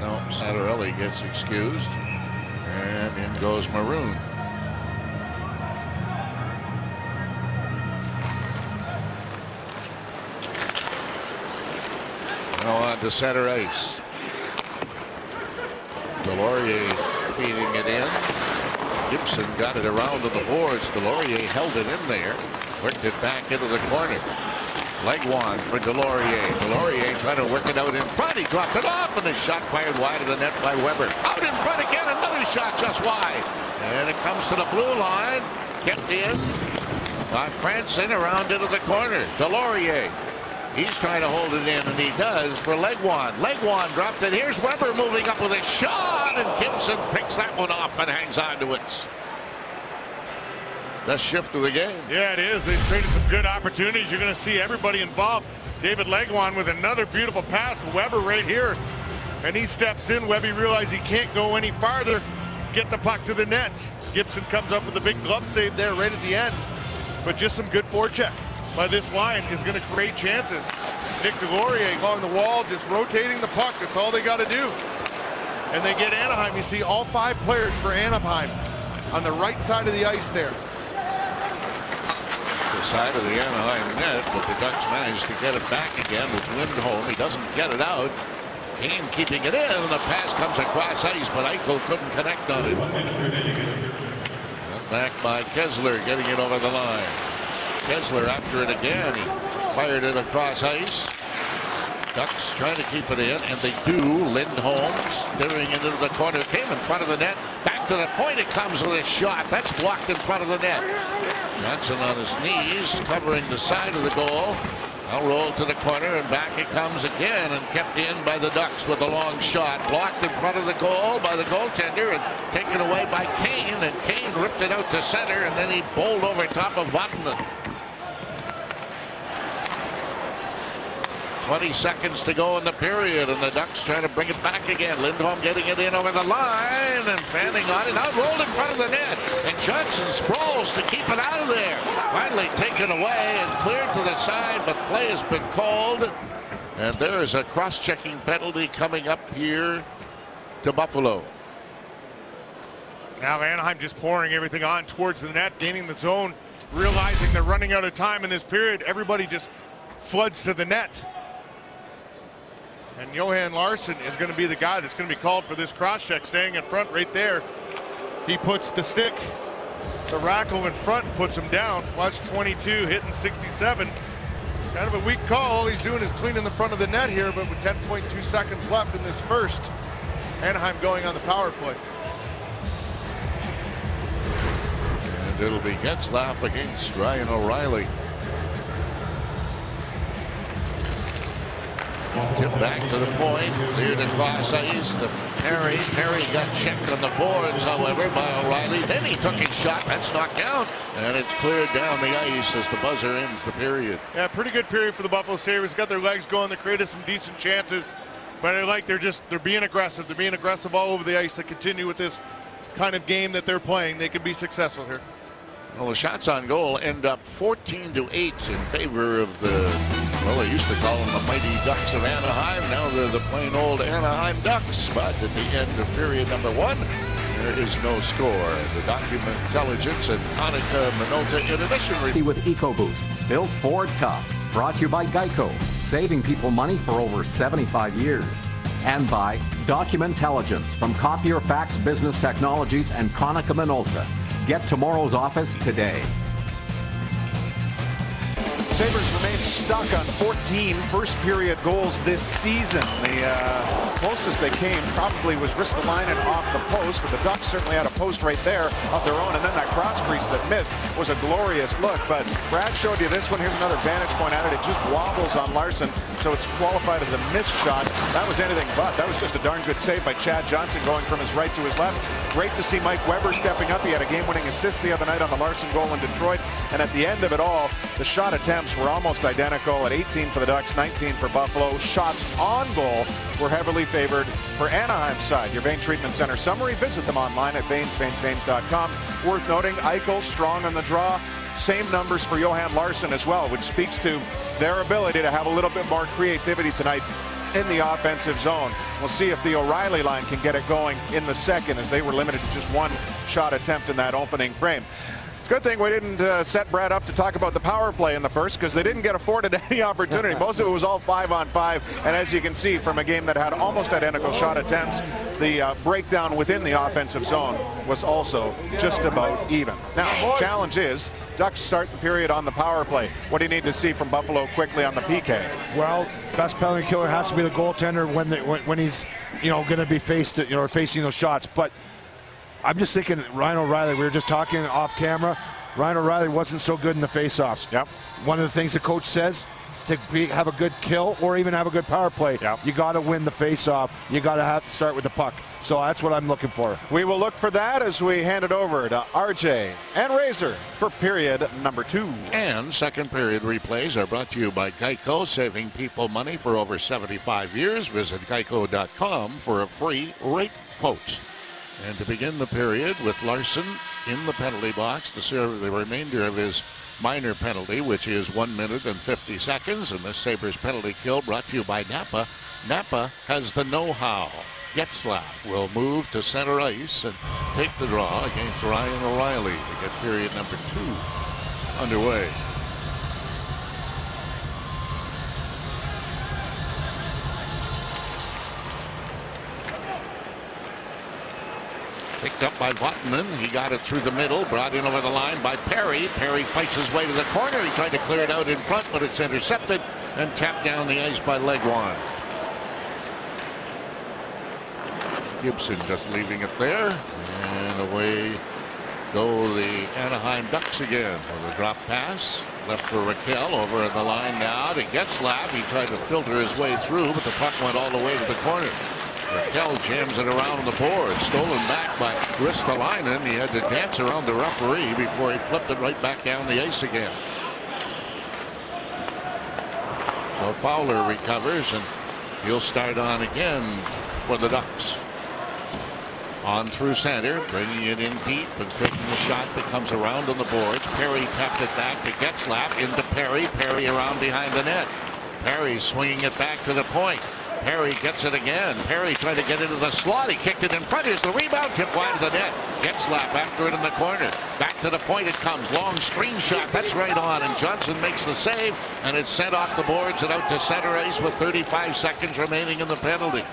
No, Santorelli gets excused. And in goes Maroon. Now on to center ice. Deslauriers feeding it in. Gibson got it around to the boards. Deslauriers held it in there. Worked it back into the corner. Legwand for Deslauriers. Deslauriers trying to work it out in front. He dropped it off, and the shot fired wide of the net by Weber. Out in front again, another shot just wide. And it comes to the blue line. Kept in by Franson around into the corner. Deslauriers. He's trying to hold it in, and he does for Legwand. Legwand dropped it. Here's Weber moving up with a shot, and Gibson picks that one off and hangs on to it. Best shift of the game. Yeah, it is. They've created some good opportunities. You're going to see everybody involved. David Legwand with another beautiful pass. Weber right here. And he steps in. Webby realizes he can't go any farther. get the puck to the net. Gibson comes up with a big glove save there right at the end. But just some good forecheck by this line is going to create chances. Nick Deslauriers along the wall, just rotating the puck. That's all they got to do. And they get Anaheim. You see all five players for Anaheim on the right side of the ice there. The side of the Anaheim net, but the Ducks manage to get it back again with Lindholm. He doesn't get it out. Kane keeping it in, and the pass comes across ice, but Eichel couldn't connect on it. Back by Kesler, getting it over the line. Kesler after it again. He fired it across ice. Ducks trying to keep it in, and they do. Lindholm steering into the corner, came in front of the net. Back to the point it comes with a shot. That's blocked in front of the net. Johnson on his knees, covering the side of the goal. Now roll to the corner and back it comes again and kept in by the Ducks with a long shot. Blocked in front of the goal by the goaltender and taken away by Kane. And Kane ripped it out to center and then he bowled over top of Vatanen. 20 seconds to go in the period, and the Ducks trying to bring it back again. Lindholm getting it in over the line and fanning on it. Now rolled in front of the net, and Johnson sprawls to keep it out of there. Finally taken away and cleared to the side, but play has been called. And there is a cross-checking penalty coming up here to Buffalo. Now Anaheim just pouring everything on towards the net, gaining the zone, realizing they're running out of time in this period. Everybody just floods to the net. And Johan Larsson is going to be the guy that's going to be called for this cross check, staying in front right there. He puts the stick to Rakell in front and puts him down. Watch 22 hitting 67. Kind of a weak call. All he's doing is cleaning the front of the net here, but with 10.2 seconds left in this first, Anaheim going on the power play. And it'll be Getzlaf against Ryan O'Reilly. Tip back to the point, cleared across ice to Perry. Perry got checked on the boards, however, by O'Reilly. Then he took his shot. That's knocked down, and it's cleared down the ice as the buzzer ends the period. Yeah, pretty good period for the Buffalo Sabres. Got their legs going. They created some decent chances, but I like they're just they're being aggressive. They're being aggressive all over the ice. To continue with this kind of game that they're playing, they can be successful here. Well, the shots on goal end up 14 to 8 in favor of the, well, they used to call them the Mighty Ducks of Anaheim. Now they're the plain old Anaheim Ducks. But at the end of period number one, there is no score. The document intelligence and Konica Minolta intermission. With EcoBoost, built Ford tough. Brought to you by Geico, saving people money for over 75 years. And by Document Intelligence from Copier Fax Business Technologies and Konica Minolta. Get tomorrow's office today. Sabres remain stuck on 14 first period goals this season. The uh, closest they came probably was Ristolainen off the post, but the Ducks certainly had a post right there of their own. And then that cross crease that missed was a glorious look. But Brad showed you this one. Here's another vantage point at it. It just wobbles on Larsson, so it's qualified as a missed shot. That was anything but. That was just a darn good save by Chad Johnson going from his right to his left. Great to see Mike Weber stepping up. He had a game-winning assist the other night on the Larsson goal in Detroit. And at the end of it all, the shot attempts were almost identical at 18 for the Ducks, 19 for Buffalo. Shots on goal were heavily favored for Anaheim's side. Your Vein Treatment Center summary, visit them online at veinsveinsveins.com. Worth noting, Eichel strong on the draw. Same numbers for Johan Larsson as well, which speaks to their ability to have a little bit more creativity tonight in the offensive zone. We'll see if the O'Reilly line can get it going in the second as they were limited to just one shot attempt in that opening frame. Good thing we didn't uh, set Brad up to talk about the power play in the first because they didn't get afforded any opportunity. Most of it was all five on five. And as you can see from a game that had almost identical shot attempts, the uh, breakdown within the offensive zone was also just about even. Now, challenge is Ducks start the period on the power play. What do you need to see from Buffalo quickly on the PK? Well, best penalty killer has to be the goaltender when when, when he's you know going to be faced you know facing those shots. But I'm just thinking Ryan O'Reilly. We were just talking off camera. Ryan O'Reilly wasn't so good in the faceoffs. Yep. One of the things the coach says to be, have a good kill or even have a good power play, Yep. you got to win the faceoff. You got to have to start with the puck. So that's what I'm looking for. We will look for that as we hand it over to RJ and Razor for period number two. And second period replays are brought to you by Geico, saving people money for over 75 years. Visit geico.com for a free rate quote. And to begin the period with Larsson in the penalty box to serve the remainder of his minor penalty, which is one minute and 50 seconds. And this Sabres penalty kill brought to you by Napa. Napa has the know-how. Getzlaf will move to center ice and take the draw against Ryan O'Reilly to get period number two underway. Picked up by Vatanen. He got it through the middle, brought in over the line by Perry. Perry fights his way to the corner. He tried to clear it out in front, but it's intercepted and tapped down the ice by Legwand. Gibson just leaving it there. And away go the Anaheim Ducks again with a drop pass. Left for Rakell over the line now to Getzlaf. He tried to filter his way through, but the puck went all the way to the corner. Rakell jams it around on the board. Stolen back by Ristolainen. He had to dance around the referee before he flipped it right back down the ice again. Fowler recovers and he'll start on again for the Ducks. On through center, bringing it in deep and taking the shot that comes around on the boards. Perry tapped it back to Getzlaf into Perry. Perry around behind the net. Perry swinging it back to the point. Perry gets it again. Perry trying to get into the slot. He kicked it in front. Here's the rebound. Tip wide of the net. Getzlaf after it in the corner. Back to the point it comes. Long screen shot. That's right on. And Johnson makes the save. And it's sent off the boards and out to center ice with 35 seconds remaining in the penalty.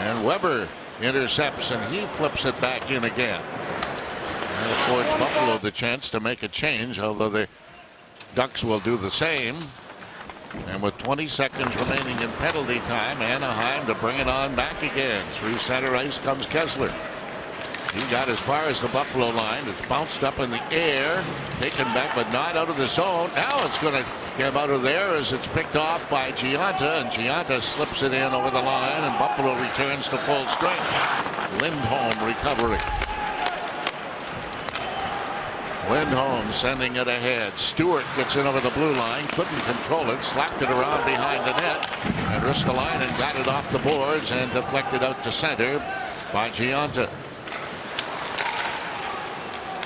And Weber intercepts and he flips it back in again. And affords Buffalo the chance to make a change, although the Ducks will do the same. And with 20 seconds remaining in penalty time, Anaheim to bring it on back again. Through center ice comes Kesler. He got as far as the Buffalo line. It's bounced up in the air, taken back, but not out of the zone. Now it's going to get out of there as it's picked off by Gionta, and Gionta slips it in over the line, and Buffalo returns to full strength. Lindholm recovering. Lindholm sending it ahead. Stewart gets in over the blue line, couldn't control it, slapped it around behind the net, and risked the line and got it off the boards and deflected out to center by Gionta.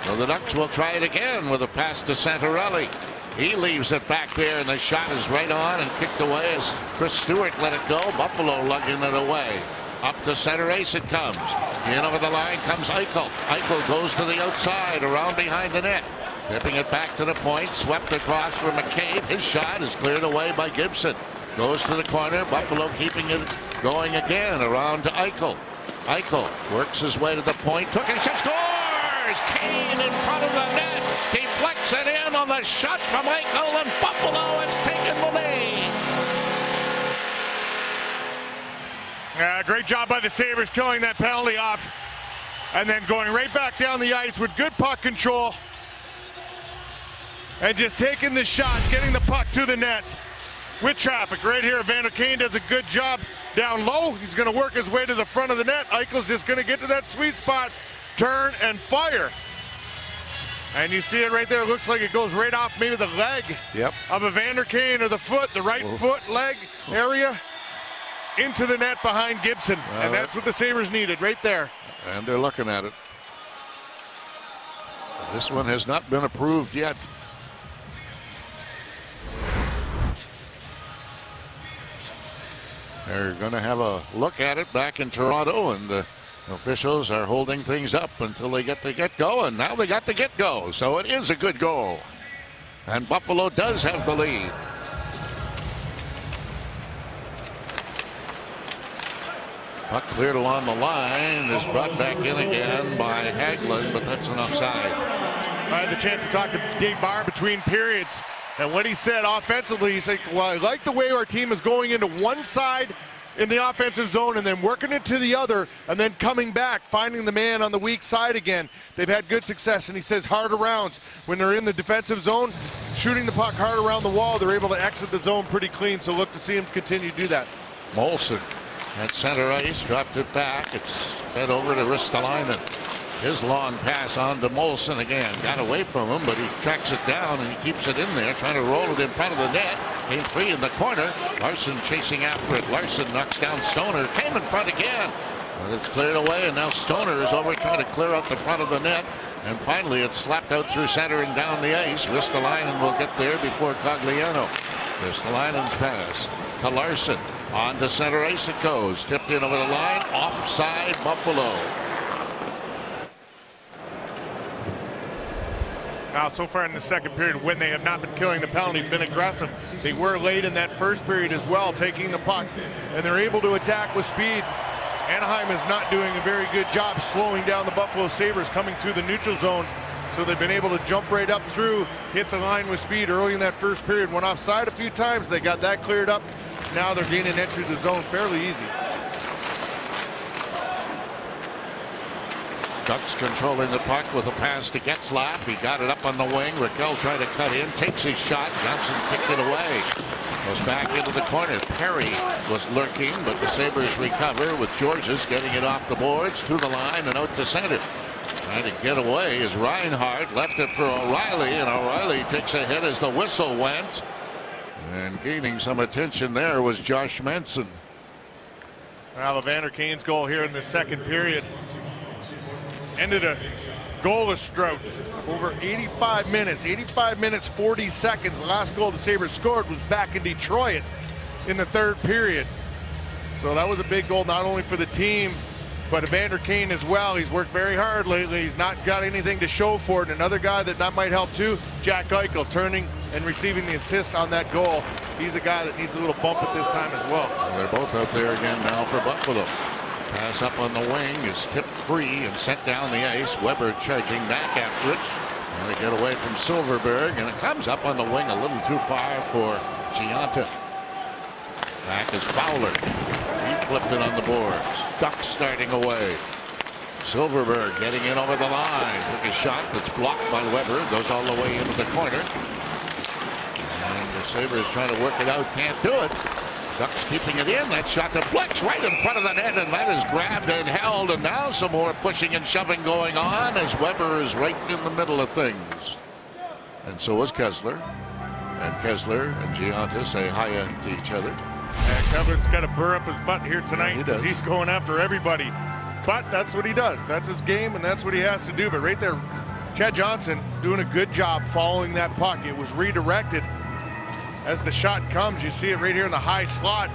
So the Ducks will try it again with a pass to Santorelli. He leaves it back there, and the shot is right on and kicked away as Chris Stewart let it go. Buffalo lugging it away. Up to center ace it comes. In over the line comes Eichel. Eichel goes to the outside, around behind the net. Tipping it back to the point, swept across for McCabe. His shot is cleared away by Gibson. Goes to the corner. Buffalo keeping it going again around to Eichel. Eichel works his way to the point. Took a shot. Scores! Kane in front of the net. Deflects it in on the shot from Eichel, and Buffalo has taken the lead. Yeah, great job by the Sabres killing that penalty off and then going right back down the ice with good puck control and just taking the shot, getting the puck to the net with traffic. Right here, Vander Kane does a good job down low. He's going to work his way to the front of the net. Eichel's just going to get to that sweet spot, turn and fire. And you see it right there. It looks like it goes right off maybe the leg Yep. of Vander Kane or the foot, the right foot, leg area into the net behind Gibson. Well, and that's what the Sabres needed right there. And they're looking at it. This one has not been approved yet. They're going to have a look at it back in Toronto, and the officials are holding things up until they get the get go, and now they got the get go. So it is a good goal. And Buffalo does have the lead. Puck cleared along the line is brought back in again by Haglund, but that's an offside. I had the chance to talk to Dave Barr between periods. And what he said offensively, he said, well, I like the way our team is going into one side in the offensive zone and then working it to the other and then coming back, finding the man on the weak side again. They've had good success, and he says hard arounds. When they're in the defensive zone, shooting the puck hard around the wall, they're able to exit the zone pretty clean. So look to see him continue to do that. Moulson at center ice, dropped it back. It's fed over to Ristolainen. His long pass on to Moulson again. Got away from him, but he tracks it down and he keeps it in there, trying to roll it in front of the net. Came free in the corner. Larsson chasing after it. Larsson knocks down Stoner. Came in front again. But it's cleared away, and now Stoner is over trying to clear out the front of the net. And finally, it's slapped out through center and down the ice. Ristolainen will get there before Cogliano. Ristolainen's pass to Larsson. On to center ice it goes. Tipped in over the line. Offside Buffalo. Now, so far in the second period, when they have not been killing the penalty, been aggressive. They were late in that first period as well, taking the puck, and they're able to attack with speed. Anaheim is not doing a very good job slowing down the Buffalo Sabres coming through the neutral zone. So they've been able to jump right up through, hit the line with speed early in that first period. Went offside a few times. They got that cleared up. Now they're gaining entry to the zone fairly easy. Ducks controlling the puck with a pass to Getzlaf. He got it up on the wing. Rakell tried to cut in, takes his shot. Johnson kicked it away. Goes back into the corner. Perry was lurking, but the Sabres recover with Gorges getting it off the boards through the line and out to center. Trying to get away is Reinhart. Left it for O'Reilly, and O'Reilly takes a hit as the whistle went. And gaining some attention there was Josh Manson. Now, Evander Kane's goal here in the second period. Ended a goalless drought. Over 85 minutes 85 minutes 40 seconds. The last goal the Sabres scored was back in Detroit in the third period. So that was a big goal not only for the team but Evander Kane as well he's worked very hard lately he's not got anything to show for it another guy that that might help too Jack Eichel turning and receiving the assist on that goal he's a guy that needs a little bump at this time as well they're both out there again now for Buffalo Pass up on the wing is tipped free and sent down the ice. Weber charging back after it. And they get away from Silfverberg, and it comes up on the wing a little too far for Gionta. Back is Fowler. Flipped it on the boards. Ducks starting away. Silfverberg getting in over the line. Took a shot that's blocked by Weber. Goes all the way into the corner. And the Sabres trying to work it out. Can't do it. Ducks keeping it in. That shot deflects right in front of the net, and that is grabbed and held. And now some more pushing and shoving going on as Weber is right in the middle of things. And so is Kesler. And Kesler and Gionta say hi to each other. And Kesler's got to burr up his butt here tonight because he's going after everybody. But that's what he does. That's his game, and that's what he has to do. But right there, Chad Johnson doing a good job following that puck. It was redirected as the shot comes. You see it right here in the high slot.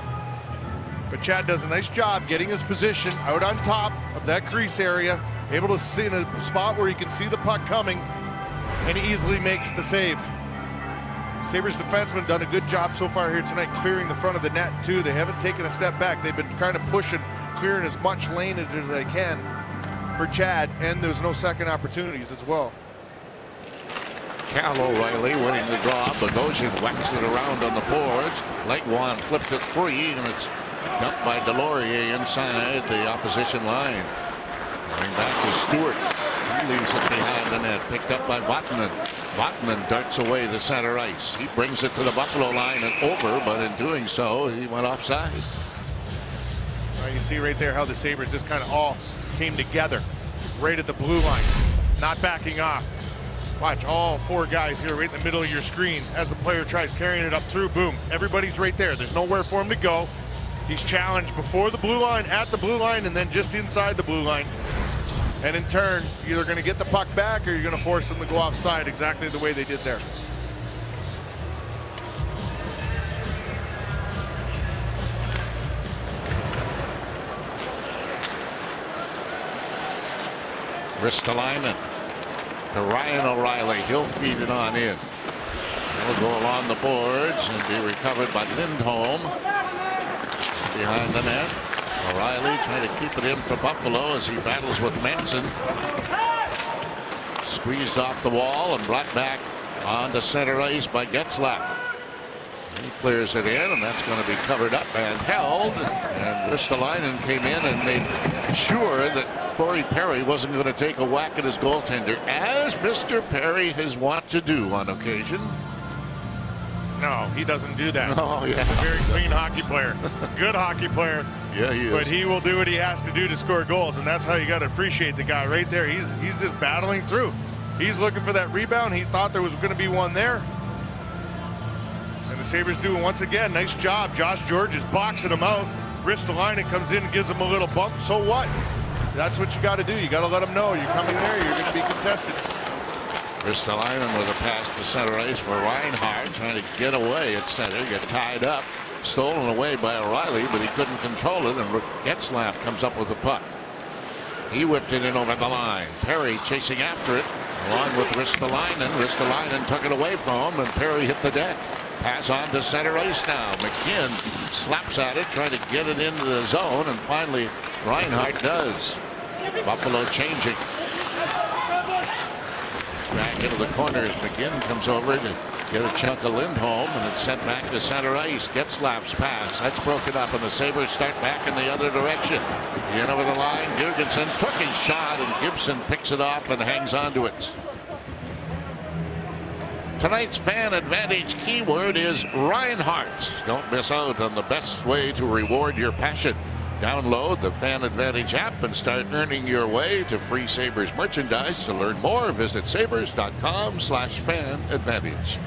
But Chad does a nice job getting his position out on top of that crease area, able to see in a spot where he can see the puck coming, and he easily makes the save. Sabres defenseman done a good job so far here tonight clearing the front of the net too. They haven't taken a step back. They've been kind of pushing, clearing as much lane as they can for Chad, and there's no second opportunities as well. Cal O'Reilly winning the draw. Bogosian whacks it around on the boards. Legwand flipped it free, and it's dumped by Deslauriers inside the opposition line. Going back to Stewart. He leaves it behind the net. Picked up by Vatanen. Vatanen darts away the center ice. He brings it to the Buffalo line and over, but in doing so, he went offside. Well, you see right there how the Sabres just kind of all came together right at the blue line. Not backing off. Watch all four guys here right in the middle of your screen as the player tries carrying it up through. Boom. Everybody's right there. There's nowhere for him to go. He's challenged before the blue line, at the blue line, and then just inside the blue line. And in turn, you're either going to get the puck back or you're going to force them to go offside exactly the way they did there. Ristolainen to Ryan O'Reilly. He'll feed it on in. It'll go along the boards and be recovered by Lindholm. Behind the net. O'Reilly trying to keep it in for Buffalo as he battles with Manson. Squeezed off the wall and brought back on the center ice by Getzlaf. He clears it in, and that's going to be covered up and held. And Ristolainen came in and made sure that Corey Perry wasn't going to take a whack at his goaltender, as Mr. Perry has want to do on occasion. No, he doesn't do that. Oh, yeah. He's a very clean hockey player. Good hockey player. Yeah, he is. But he will do what he has to do to score goals, and that's how you got to appreciate the guy right there. He's he's just battling through. He's looking for that rebound. He thought there was going to be one there. And the Sabres do it once again. Nice job. Josh George is boxing him out. Ristolainen comes in and gives him a little bump. So what? That's what you got to do. You got to let them know you're coming there. You're going to be contested. Ristolainen with a pass to center ice for Reinhart trying to get away at center, get tied up, stolen away by O'Reilly, but he couldn't control it, and Getzlaf comes up with the puck. He whipped it in over the line. Perry chasing after it, along with Ristolainen. Ristolainen took it away from him, and Perry hit the deck. Pass on to center ice now. McGinn slaps at it, trying to get it into the zone, and finally Reinhart does. Buffalo changing. Back into the corners. McGinn comes over to get a chunk of Lindholm, and it's sent back to center ice. Getzlaf's pass. That's broken up, and the Sabres start back in the other direction. In over the line. Girgensons took his shot, and Gibson picks it off and hangs onto it. Tonight's fan advantage keyword is Reinhart. Don't miss out on the best way to reward your passion. Download the Fan Advantage app and start earning your way to free Sabres merchandise. To learn more, visit sabres.com slash fan advantage.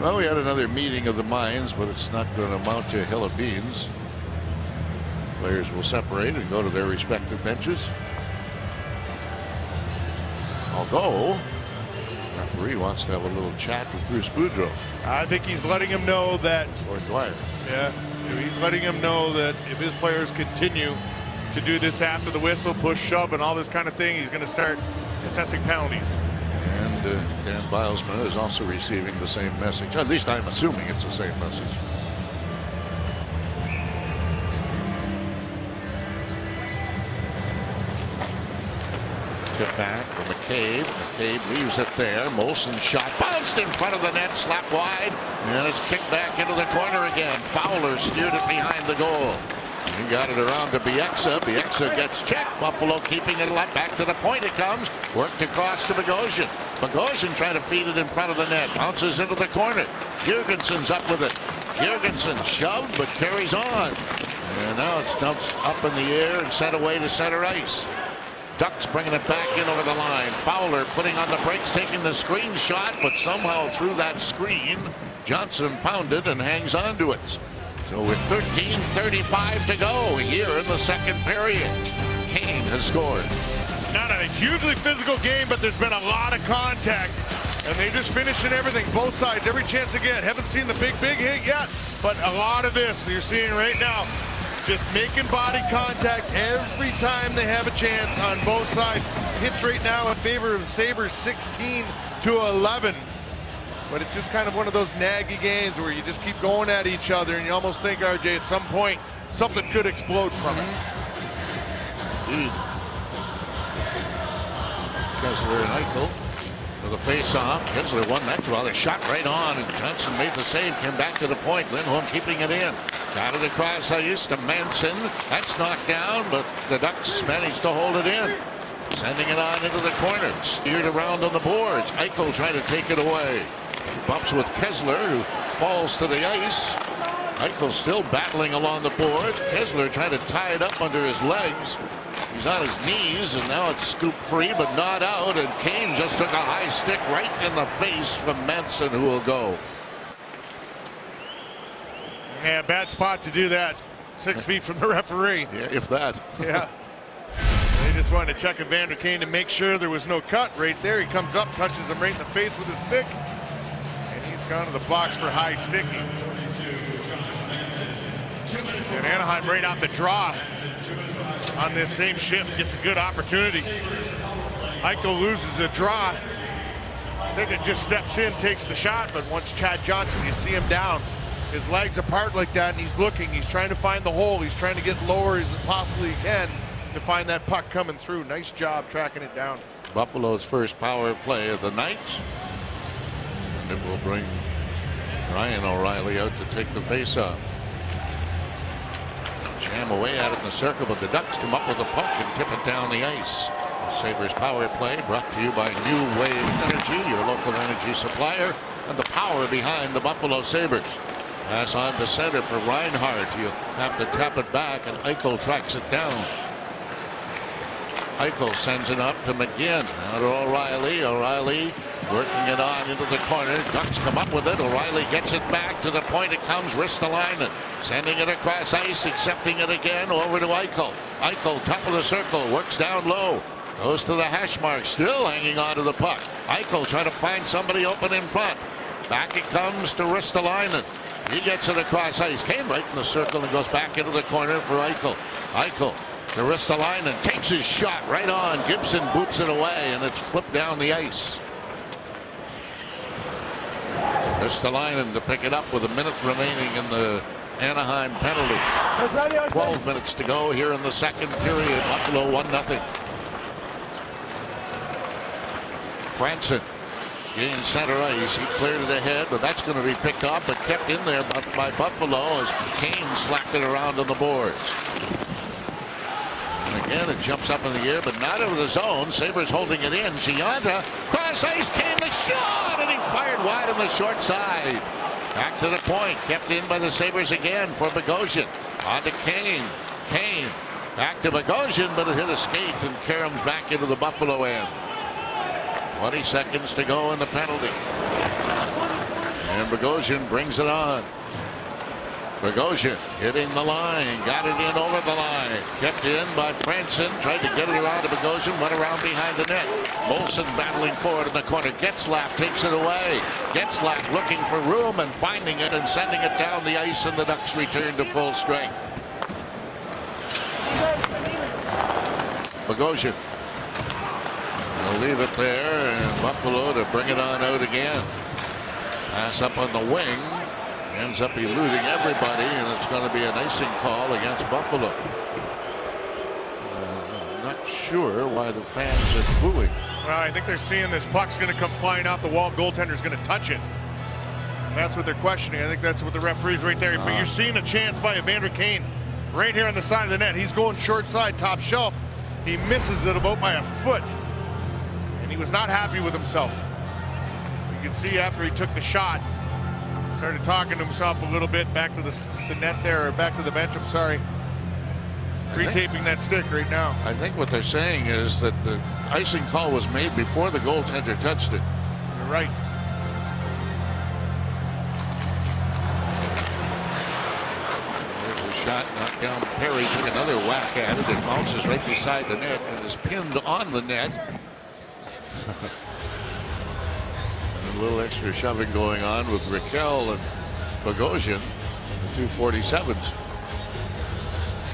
Well, we had another meeting of the minds, but it's not going to amount to a hill of beans. Players will separate and go to their respective benches. Although, referee wants to have a little chat with Bruce Boudreau. I think he's letting him know that. Or Dwyer. Yeah, he's letting him know that if his players continue to do this after the whistle, push, shove, and all this kind of thing, he's going to start assessing penalties. Uh, Dan Bylsma is also receiving the same message. At least I'm assuming it's the same message. Get back for McCabe. McCabe leaves it there. Moulson shot bounced in front of the net, slapped wide, and it's kicked back into the corner again. Fowler steered it behind the goal. He got it around to Bieksa. Bieksa gets checked. Buffalo keeping it back to the point it comes. Worked across to Bogosian. Bogosian trying to feed it in front of the net. Bounces into the corner. Girgensons up with it. Girgensons shoved but carries on. And now it's dumped up in the air and sent away to center ice. Ducks bringing it back in over the line. Fowler putting on the brakes, taking the screen shot, but somehow through that screen, Johnson found it and hangs on to it. So with 13.35 to go here in the second period, Kane has scored. Not a hugely physical game, but there's been a lot of contact. And they just finishing everything, both sides, every chance they get. Haven't seen the big, big hit yet, but a lot of this you're seeing right now just making body contact every time they have a chance on both sides. Hits right now in favor of Sabres 16 to 11. But it's just kind of one of those naggy games where you just keep going at each other and you almost think, RJ, at some point, something could explode from it. Indeed. Kesler and Eichel for the face-off. Kesler won that draw. They shot right on, and Johnson made the save, came back to the point. Lindholm keeping it in. Got it across ice to Manson. That's knocked down, but the Ducks managed to hold it in. Sending it on into the corner. Steered around on the boards. Eichel trying to take it away. Bumps with Kesler, who falls to the ice. Eichel still battling along the boards. Kesler trying to tie it up under his legs. He's on his knees, and now it's scooped free, but not out. And Kane just took a high stick right in the face from Manson, who will go. Yeah, bad spot to do that. Six feet from the referee. Yeah, if that. Yeah. They just wanted to check Evander Kane to make sure there was no cut right there. He comes up, touches him right in the face with his stick, and he's gone to the box for high sticking. And Anaheim right off the draw on this same shift gets a good opportunity. Eichel loses a draw. Seguin just steps in, takes the shot, but once Chad Johnson, you see him down. His legs apart like that, and he's looking. He's trying to find the hole. He's trying to get lower as possibly he can to find that puck coming through. Nice job tracking it down. Buffalo's first power play of the night. And it will bring Ryan O'Reilly out to take the face-off. Jam away at it in the circle, but the Ducks come up with the puck and tip it down the ice. The Sabres power play brought to you by New Wave Energy, your local energy supplier, and the power behind the Buffalo Sabres. Pass on to center for Reinhart. You have to tap it back, and Eichel tracks it down. Eichel sends it up to McGinn. Now to O'Reilly. O'Reilly working it on into the corner. Ducks come up with it. O'Reilly gets it back to the point it comes. Ristolainen sending it across ice, accepting it again over to Eichel. Eichel, top of the circle, works down low. Goes to the hash mark, still hanging on to the puck. Eichel trying to find somebody open in front. Back it comes to Ristolainen. He gets it across ice. Came right in the circle and goes back into the corner for Eichel. Eichel the Ristolainen takes his shot right on. Gibson boots it away and it's flipped down the ice. Ristolainen to pick it up with a minute remaining in the Anaheim penalty. 12 minutes to go here in the second period. Buffalo 1 0. Franson in center ice. He cleared it ahead, but that's going to be picked up but kept in there by, by Buffalo as Kane slapped it around on the boards. Again, it jumps up in the air, but not over the zone. Sabres holding it in. Gionta, cross ice, came the shot, and he fired wide on the short side. Back to the point, kept in by the Sabres again for Bogosian. On to Kane. Kane back to Bogosian, but it hit a skate and caroms back into the Buffalo end. 20 seconds to go in the penalty. And Bogosian brings it on. Bogosian hitting the line, got it in over the line, kept in by Franson, tried to get it around to Bogosian, went around behind the net. Moulson battling forward in the corner. Getzlaf takes it away. Getzlaf looking for room and finding it and sending it down the ice, and the Ducks return to full strength. Bogosian will leave it there, and Buffalo to bring it on out again. Pass up on the wing. Ends up eluding everybody, and it's going to be an icing call against Buffalo. Uh, not sure why the fans are booing. Well, I think they're seeing this puck's going to come flying off the wall. Goaltender's going to touch it. And that's what they're questioning. I think that's what the referee's right there. Uh, but you're seeing a chance by Evander Kane right here on the side of the net. He's going short side, top shelf. He misses it about by a foot. And he was not happy with himself. You can see after he took the shot, Started talking to himself a little bit back to the, the net there, or back to the bench, I'm sorry. Pre-taping that stick right now. I think what they're saying is that the icing call was made before the goaltender touched it. You're right. There's a shot knocked down. Perry took another whack at it. It bounces right beside the net and is pinned on the net. a little extra shoving going on with Rakell and Bogosian the two 47s.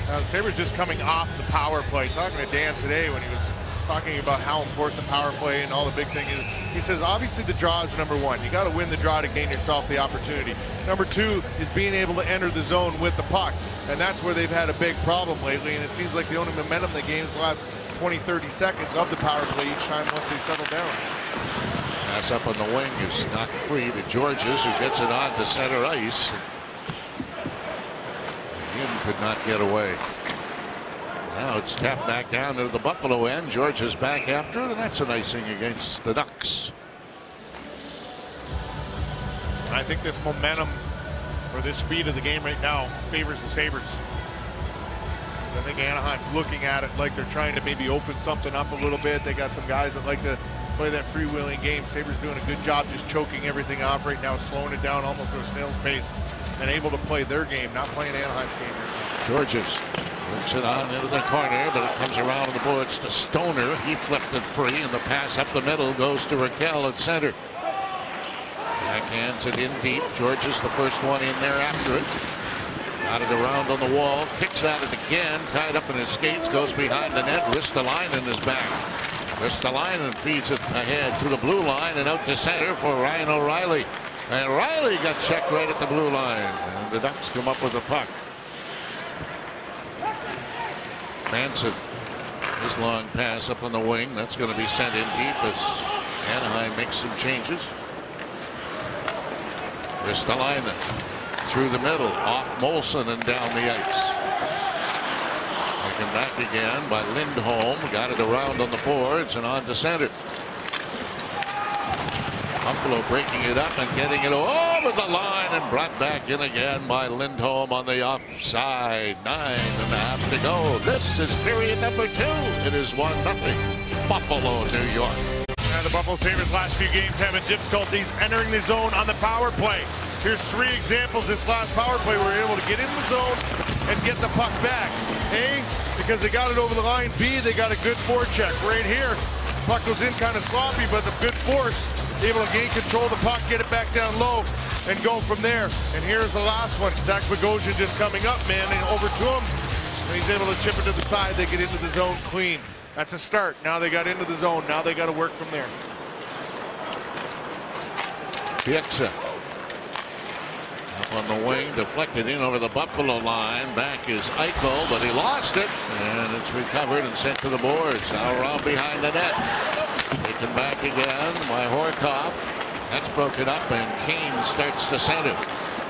Uh, the Sabres just coming off the power play. Talking to Dan today when he was talking about how important the power play and all the big thing is. He says obviously the draw is number one. You got to win the draw to gain yourself the opportunity. Number two is being able to enter the zone with the puck. And that's where they've had a big problem lately. And it seems like the only momentum they gained is the last 20, 30 seconds of the power play each time once they settle down. Pass up on the wing is knocked free to Gorges, who gets it on to center ice. Again, could not get away. Now it's tapped back down to the Buffalo end. Gorges back after it, and that's an icing against the Ducks. I think this momentum or this speed of the game right now favors the Sabres. I think Anaheim's looking at it like they're trying to maybe open something up a little bit. They got some guys that like to play that freewheeling game. Sabres doing a good job just choking everything off right now, slowing it down almost at a snail's pace, and able to play their game, not playing Anaheim's game. Gorges works it on into the corner, but it comes around the boards to Stoner. He flipped it free, and the pass up the middle goes to Rakell at center. Backhands it in deep. Gorges the first one in there after it. Got it around on the wall, kicks at it again, tied up in his skates, goes behind the net, wrist the line in his back. Ristolainen feeds it ahead to the blue line and out to center for Ryan O'Reilly. And Riley got checked right at the blue line. And the Ducks come up with the puck. Manson, his long pass up on the wing. That's going to be sent in deep as Anaheim makes some changes. Ristolainen through the middle, off Moulson and down the ice. Back again by Lindholm. Got it around on the boards and on to center. Buffalo breaking it up and getting it. Over the line and brought back in again by Lindholm on the offside. Nine and a half to go. This is period number two. It is 1 nothing. Buffalo, New York. And the Buffalo Sabres last few games having difficulties entering the zone on the power play. Here's three examples this last power play we're able to get in the zone and get the puck back. A, because they got it over the line. B, they got a good forecheck. Right here, puck goes in kind of sloppy, but the good force, able to gain control of the puck, get it back down low, and go from there. And here's the last one. Zach Bogosian just coming up, man, and over to him. And he's able to chip it to the side. They get into the zone clean. That's a start. Now they got into the zone. Now they got to work from there. Bieksa. On the wing, deflected in over the Buffalo line. Back is Eichel, but he lost it. And it's recovered and sent to the boards. Now around behind the net. Taken back again by Horcoff. That's broken up, and Kane starts to center.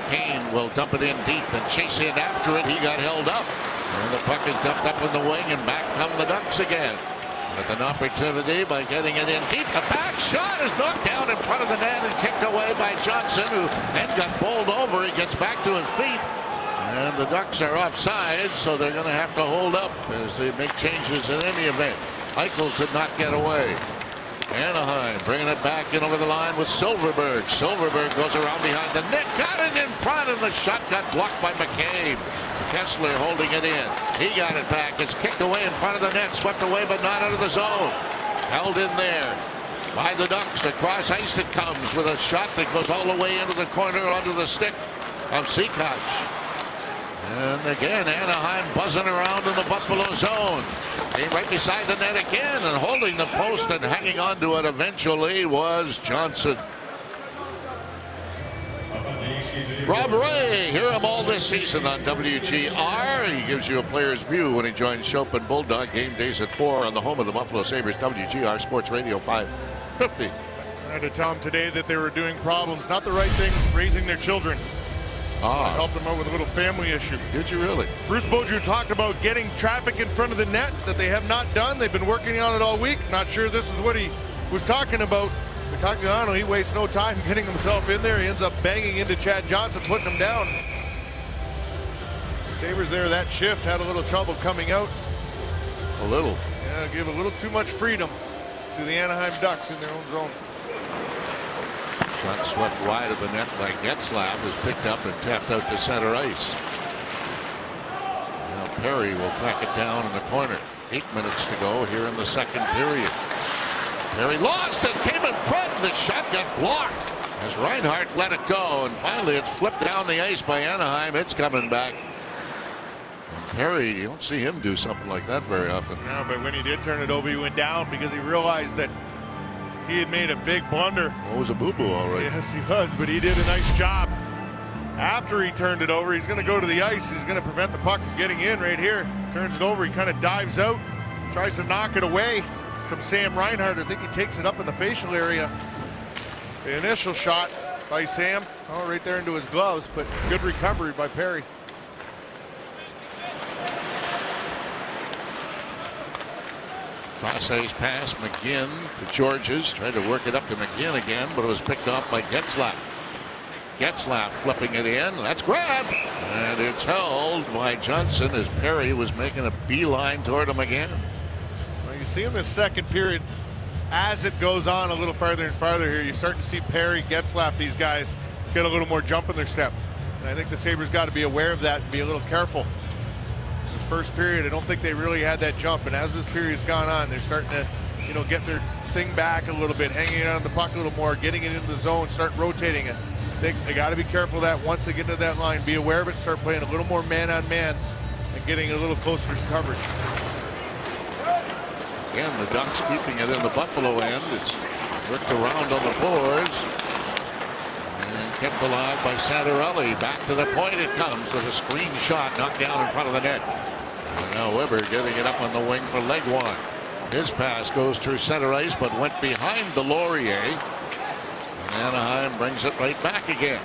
Kane will dump it in deep and chase in after it. He got held up. And the puck is dumped up in the wing, and back come the Ducks again. With an opportunity by getting it in deep. The back shot is knocked down in front of the net and kicked away by Johnson, who then got bowled over. He gets back to his feet. And the Ducks are offside, so they're going to have to hold up as they make changes in any event. Eichel could not get away. Anaheim bringing it back in over the line with Silfverberg. Silfverberg goes around behind the net, got it in front, and the shot got blocked by McCabe. Kesler holding it in. He got it back. It's kicked away in front of the net, swept away, but not out of the zone. Held in there by the Ducks. Across ice it comes with a shot that goes all the way into the corner onto the stick of Sekac. And again, Anaheim buzzing around in the Buffalo zone. Came right beside the net again and holding the post and hanging on to it eventually was Johnson. Rob Ray, hear him all this season on WGR. He gives you a player's view when he joins Schopp and Bulldog game days at 4 on the home of the Buffalo Sabres, WGR Sports Radio 550. I had to tell them today that they were doing problems. Not the right thing, raising their children. Ah. I helped them out with a little family issue. Did you really? Bruce Boudreau talked about getting traffic in front of the net that they have not done. They've been working on it all week. Not sure this is what he was talking about. Cogliano, he wastes no time getting himself in there. He ends up banging into Chad Johnson, putting him down. Sabres there, that shift had a little trouble coming out. A little. Yeah, gave a little too much freedom to the Anaheim Ducks in their own zone. Shot swept wide of the net by Getzlaf is picked up and tapped out to center ice. Now Perry will track it down in the corner. Eight minutes to go here in the second period. Perry lost it, came in front, the shot got blocked as Reinhart let it go, and finally it's flipped down the ice by Anaheim. It's coming back. Perry, you don't see him do something like that very often. No, but when he did turn it over, he went down because he realized that he had made a big blunder. Oh, it was a boo-boo, all right. Yes, he was, but he did a nice job. After he turned it over, he's going to go to the ice. He's going to prevent the puck from getting in right here. Turns it over. He kind of dives out, tries to knock it away from Sam Reinhart. I think he takes it up in the facial area. The initial shot by Sam, oh, right there into his gloves, but good recovery by Perry. Cross ice pass, McGinn to Gorges. Tried to work it up to McGinn again, but it was picked off by Getzlaf. Getzlaf flipping it in. That's grabbed. And it's held by Johnson as Perry was making a beeline toward him again. You see in the second period, as it goes on a little farther and farther here, you start to see Perry, Getzlaf, these guys get a little more jump in their step. And I think the Sabres got to be aware of that and be a little careful first period, I don't think they really had that jump. And as this period's gone on, they're starting to, you know, get their thing back a little bit, hanging on the puck a little more, getting it into the zone, start rotating it. They, they got to be careful that once they get into that line. Be aware of it, start playing a little more man-on-man and getting a little closer to coverage. Again, the Ducks keeping it in the Buffalo end. It's worked around on the boards. And kept alive by Santorelli. Back to the point it comes with a screen shot knocked down in front of the net. And now Weber getting it up on the wing for leg one. His pass goes through center ice, but went behind Deslauriers. And Anaheim brings it right back again.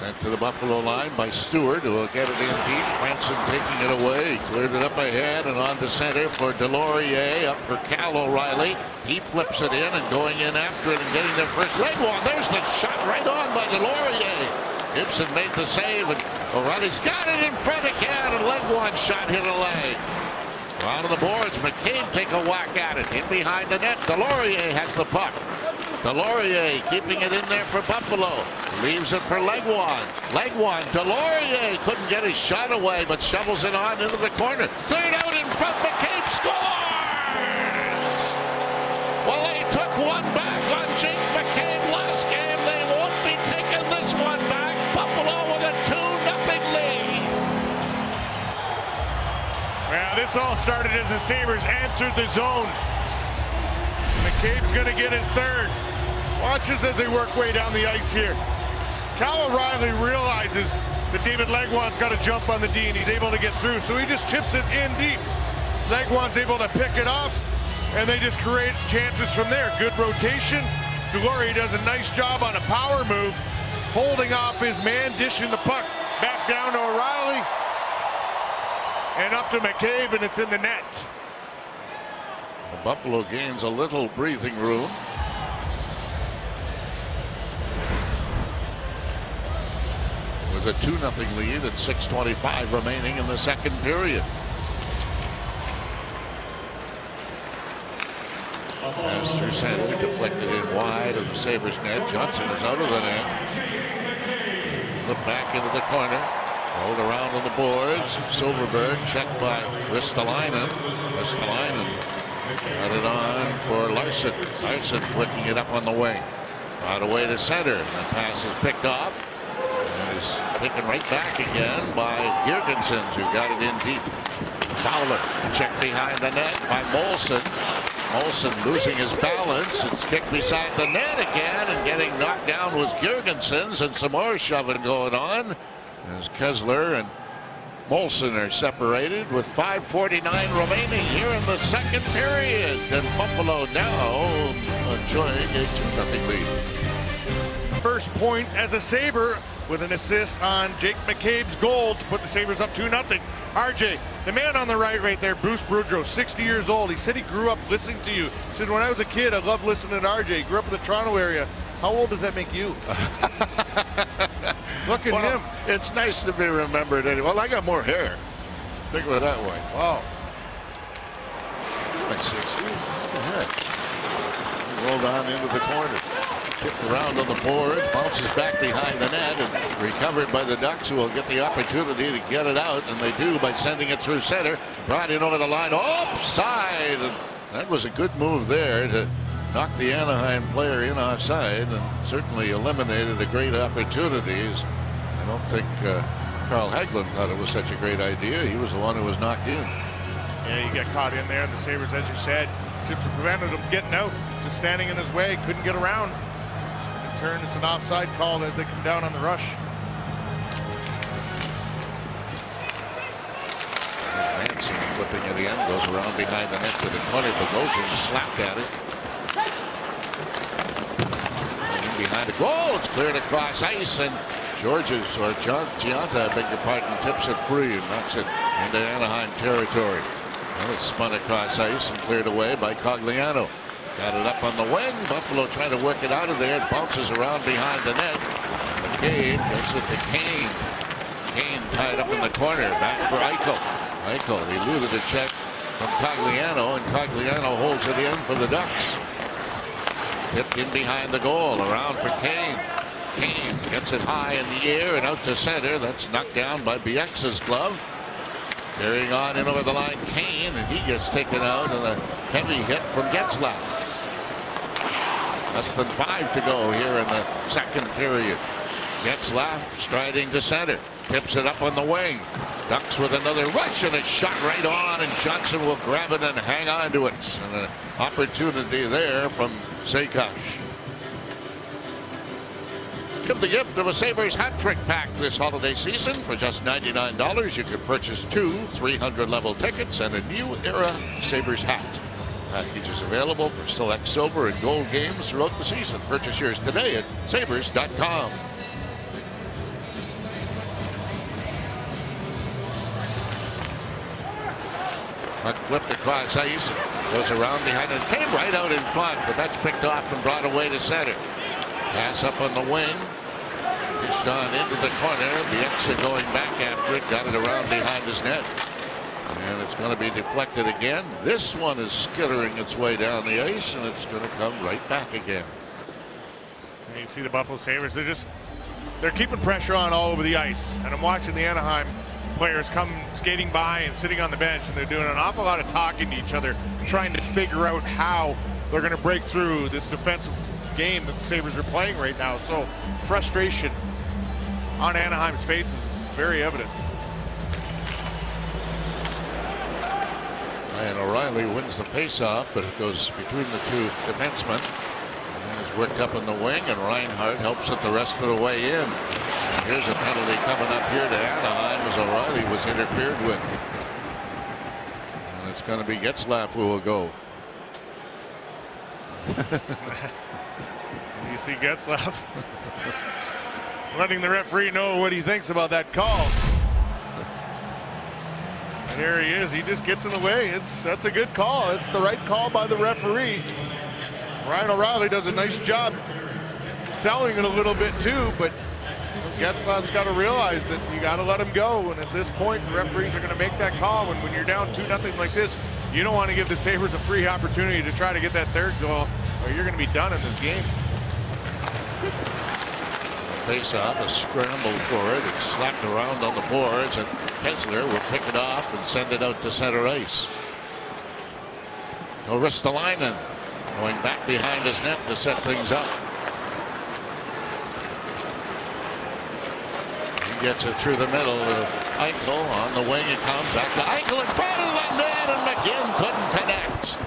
Sent to the Buffalo line by Stewart, who will get it in deep. Franson taking it away. Cleared it up ahead and on to center for Deslauriers. Up for Cal O'Reilly. He flips it in and going in after it and getting the first Legwand. There's the shot right on by Deslauriers. Gibson made the save and O'Reilly's got it in front again and leg one shot hit a leg. Out of the boards, McCabe take a whack at it. In behind the net, Deslauriers has the puck. Deslauriers keeping it in there for Buffalo. Leaves it for Legwand. Legwand, Deslauriers couldn't get his shot away, but shovels it on into the corner. Cleared out in front, McCabe scores! Well, they took one back on Jake McCabe last game. They won't be taking this one back. Buffalo with a 2 nothing lead. Well, this all started as the Sabres entered the zone. McCabe's going to get his third. Watch this as they work way down the ice here. Cal O'Reilly realizes that David Legwand's got to jump on the D and he's able to get through, so he just chips it in deep. Legwand's able to pick it off, and they just create chances from there. Good rotation. Deslauriers does a nice job on a power move, holding off his man, dishing the puck back down to O'Reilly, and up to McCabe, and it's in the net. Buffalo gains a little breathing room. With a 2-0 lead and 6.25 remaining in the second period. As center, deflected in wide of the Sabres net. Johnson is out of the net. Flip back into the corner. Rolled around on the boards. Silfverberg checked by Ristolainen. Ristolainen got it on for Larsson. Larsson flicking it up on the wing. Right away to center. The pass is picked off. Taken right back again by Girgensons, who got it in deep. Fowler checked behind the net by Moulson. Moulson losing his balance. It's kicked beside the net again and getting knocked down was Girgensons and some more shoving going on as Kesler and Moulson are separated with 5.49 remaining here in the second period. And Buffalo now enjoying a 2-0 lead. First point as a Sabre with an assist on Jake McCabe's goal to put the Sabres up 2-0. RJ, the man on the right right there, Bruce Boudreau, 60 years old. He said he grew up listening to you. He said, when I was a kid, I loved listening to RJ. He grew up in the Toronto area. How old does that make you? Look at well, him. It's nice to be remembered anyway. Well, I got more hair. Think of it that way. Wow. Like 60. What the heck? He rolled on into the corner. Kicked around on the board. Bounces back behind the net and recovered by the Ducks who will get the opportunity to get it out. And they do by sending it through center. Brought in over the line. Offside. And that was a good move there to knock the Anaheim player in offside and certainly eliminated the great opportunities. I don't think uh, Carl Hagelin thought it was such a great idea. He was the one who was knocked in. Yeah, he got caught in there, and the Sabres, as you said, just prevented him getting out, just standing in his way, couldn't get around. Turn, it's an offside call as they come down on the rush. Manson flipping it in, goes around behind the net to the corner. Bogosian slapped at it. In behind the goal, it's cleared across ice, and Gorges, or John Gionta, I beg your pardon, tips it free and knocks it into Anaheim territory. Well, it's spun across ice and cleared away by Cogliano. Got it up on the wing. Buffalo trying to work it out of there. It bounces around behind the net. McCabe gets it to Kane. Kane tied up in the corner. Back for Eichel. Eichel eluded a check from Cogliano, and Cogliano holds it in for the Ducks. Tipped in behind the goal. Around for Kane. Kane gets it high in the air and out to center. That's knocked down by Bieksa's glove. Carrying on in over the line, Kane, and he gets taken out and a heavy hit from Getzlaf. Less than five to go here in the second period. Getzlaf striding to center. Tips it up on the wing. Ducks with another rush and a shot right on and Johnson will grab it and hang on to it. And an opportunity there from Zaykosh. Give the gift of a Sabres hat trick pack this holiday season. For just $99, you can purchase two 300 level tickets and a new era Sabres hat. Package is available for select silver and gold games throughout the season. Purchase yours today at sabres.com. Puck flipped across ice, goes around behind it, came right out in front, but that's picked off and brought away to center. Pass up on the wing, pitched on into the corner. Bieksa going back after it, got it around behind his net. And it's going to be deflected again. This one is skittering its way down the ice, and it's going to come right back again. And you see the Buffalo Sabres. They're just they're keeping pressure on all over the ice. And I'm watching the Anaheim players come skating by and sitting on the bench, and they're doing an awful lot of talking to each other, trying to figure out how they're going to break through this defensive game that the Sabres are playing right now. So frustration on Anaheim's faces is very evident. And O'Reilly wins the faceoff, but it goes between the two defensemen. And is worked up in the wing, and Reinhart helps it the rest of the way in. And here's a penalty coming up here to Anaheim as O'Reilly was interfered with. And it's going to be Getzlaf who will go. you see Getzlaf letting the referee know what he thinks about that call. There he is. He just gets in the way. It's that's a good call. It's the right call by the referee. Ryan O'Reilly does a nice job selling it a little bit too, but Getzlaf's got to realize that you got to let him go. And at this point, the referees are going to make that call. And when you're down two nothing like this, you don't want to give the Sabres a free opportunity to try to get that third goal, or you're going to be done in this game face-off, a scramble for it. It's slapped around on the boards, and Kesler will pick it off and send it out to center ice. Ristolainen going back behind his net to set things up. He gets it through the middle to Eichel. On the wing it comes back to Eichel in front of the net, and McGinn couldn't connect.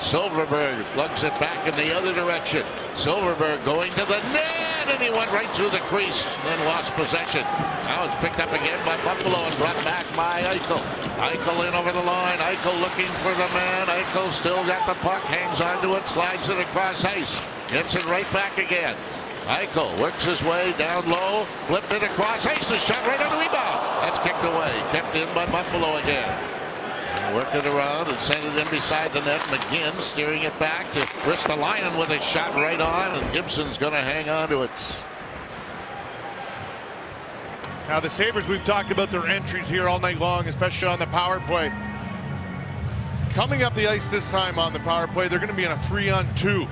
Silfverberg lugs it back in the other direction. Silfverberg going to the net and he went right through the crease, then lost possession. Now it's picked up again by Buffalo and brought back by Eichel. Eichel in over the line. Eichel looking for the man. Eichel still got the puck, hangs onto it, slides it across ice. Gets it right back again. Eichel works his way down low, flipped it across ice, the shot right on the rebound. That's kicked away, kept in by Buffalo again. Worked it around and sent it in beside the net. McGinn steering it back to Ristolainen with a shot right on, and Gibson's going to hang on to it. Now the Sabres, we've talked about their entries here all night long, especially on the power play. Coming up the ice this time on the power play, they're going to be in a three on two.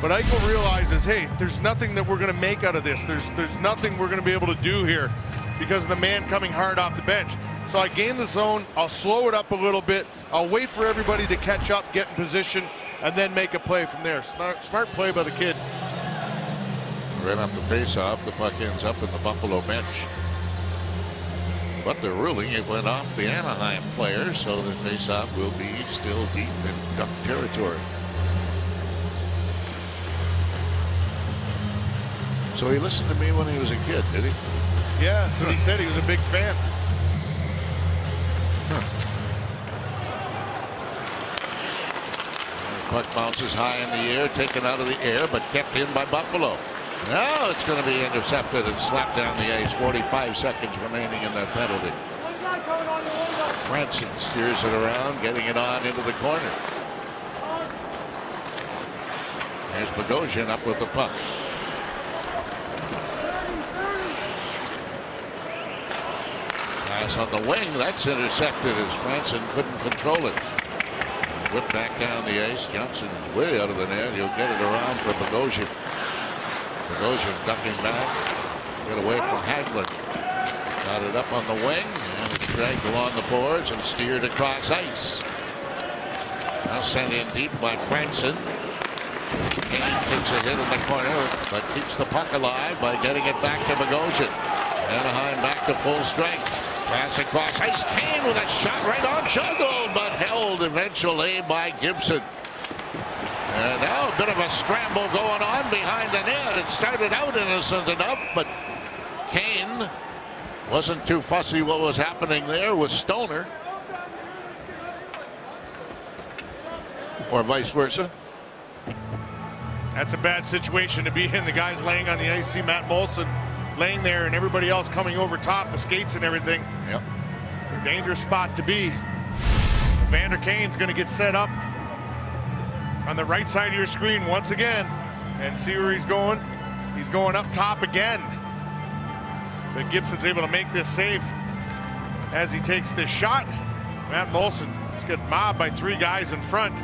But Eichel realizes, hey, there's nothing that we're going to make out of this. There's, there's nothing we're going to be able to do here because of the man coming hard off the bench. So I gain the zone. I'll slow it up a little bit. I'll wait for everybody to catch up, get in position, and then make a play from there. Smart, smart play by the kid. Right off the face-off, the puck ends up in the Buffalo bench. But they're ruling it went off the Anaheim player, so the face-off will be still deep in Duck territory. So he listened to me when he was a kid, did he? Yeah, that's what he said. He was a big fan. Puck bounces high in the air, taken out of the air, but kept in by Buffalo. Now it's going to be intercepted and slapped down the ice. 45 seconds remaining in that penalty. Franson steers it around, getting it on into the corner. There's Bogosian up with the puck. Pass on the wing. That's intercepted as Franson couldn't control it. Whip back down the ice. Johnson way out of the net. He'll get it around for Bogosian. Bogosian ducking back. Get away from Hagelin. Got it up on the wing. And it's dragged along the boards and steered across ice. Now sent in deep by Franson. Kane takes a hit in the corner, but keeps the puck alive by getting it back to Bogosian. Anaheim back to full strength. Pass across ice. Kane with a shot right on but held eventually by Gibson. And now a bit of a scramble going on behind the net. It started out innocent enough, but Kane wasn't too fussy what was happening there with Stoner. Or vice versa. That's a bad situation to be in. The guy's laying on the ice. See Matt Moulson laying there and everybody else coming over top, the skates and everything. Yep. It's a dangerous spot to be. Evander Kane's going to get set up on the right side of your screen once again and see where he's going. He's going up top again. But Gibson's able to make this save as he takes this shot. Matt Moulson is getting mobbed by three guys in front.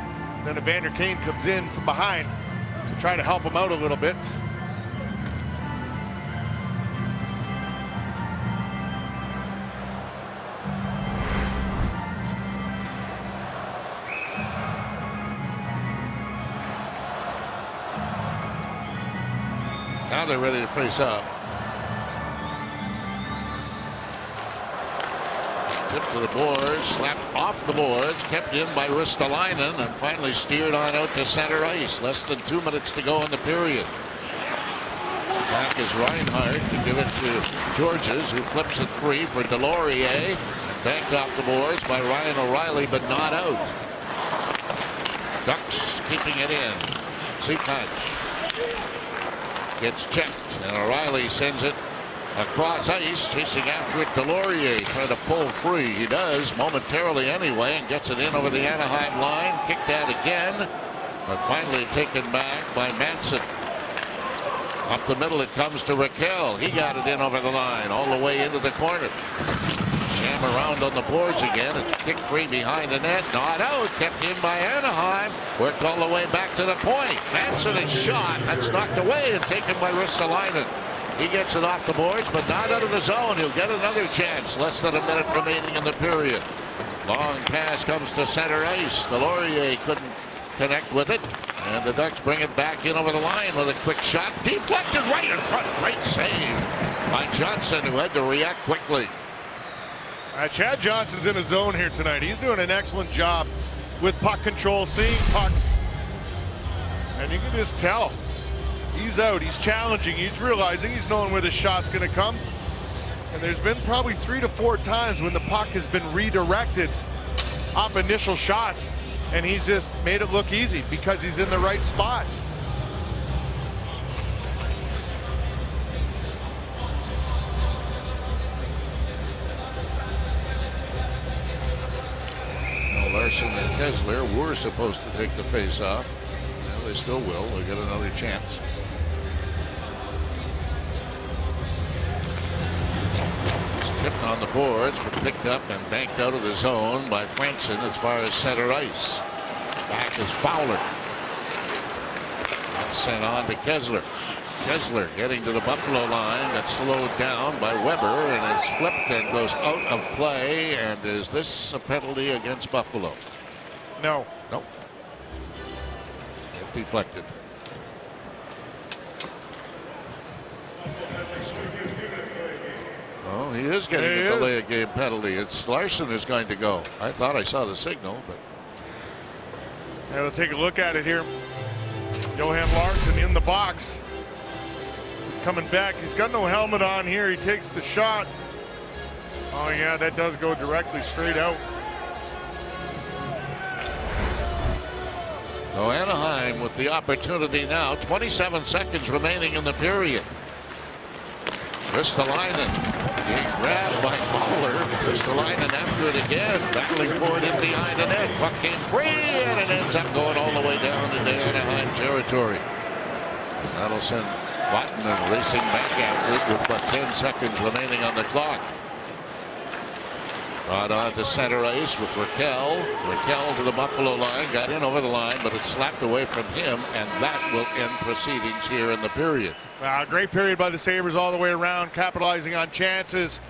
Then Evander Kane comes in from behind to try to help him out a little bit. They're ready to face up. Tip to the boards, slapped off the boards, kept in by Ristolainen, and finally steered on out to center ice. Less than two minutes to go in the period. Back is Reinhart to give it to Gorges, who flips it free for Deslauriers. Banked off the boards by Ryan O'Reilly, but not out. Ducks keeping it in. Seepage gets checked, and O'Reilly sends it across ice, chasing after it. Deslauriers trying to pull free. He does momentarily anyway, and gets it in over the Anaheim line. Kicked out again, but finally taken back by Manson. Up the middle it comes to Rakell. He got it in over the line, all the way into the corner. Jam around on the boards again. It's kick free behind the net. Not out. Kept in by Anaheim. Worked all the way back to the point. Manson is shot. That's knocked away and taken by Ristolainen. He gets it off the boards, but not out of the zone. He'll get another chance. Less than a minute remaining in the period. Long pass comes to center ice. Deslauriers couldn't connect with it. And the Ducks bring it back in over the line with a quick shot. Deflected right in front. Great save by Johnson, who had to react quickly. Uh, Chad Johnson's in his zone here tonight. He's doing an excellent job with puck control, seeing pucks. And you can just tell. He's out. He's challenging. He's realizing he's knowing where the shot's going to come. And there's been probably three to four times when the puck has been redirected off initial shots. And he's just made it look easy because he's in the right spot. Kesler were supposed to take the face off. Well, they still will. They'll get another chance. It's tipped on the boards, but picked up and banked out of the zone by Franson as far as center ice. Back is Fowler. That's sent on to Kesler. Kesler getting to the Buffalo line. That's slowed down by Weber and is flipped and goes out of play. And is this a penalty against Buffalo? No. No. It deflected. Oh, he is getting He a delay of game penalty. It's Larsson is going to go. I thought I saw the signal, but Yeah, we'll take a look at it here. Johan Larsson in the box. He's coming back. He's got no helmet on here. He takes the shot. Oh, yeah, that does go directly straight out. So Anaheim with the opportunity now. 27 seconds remaining in the period. Ristolainen being grabbed by Fowler. Ristolainen after it again. Battling for it in behind the net. Puck came free and it ends up going all the way down into Anaheim territory. That'll send Vatanen racing back after it with but 10 seconds remaining on the clock. Brought on to center ice with Rakell. Rakell to the Buffalo line, got in over the line, but it slapped away from him, and that will end proceedings here in the period. Uh, great period by the Sabres all the way around, capitalizing on chances,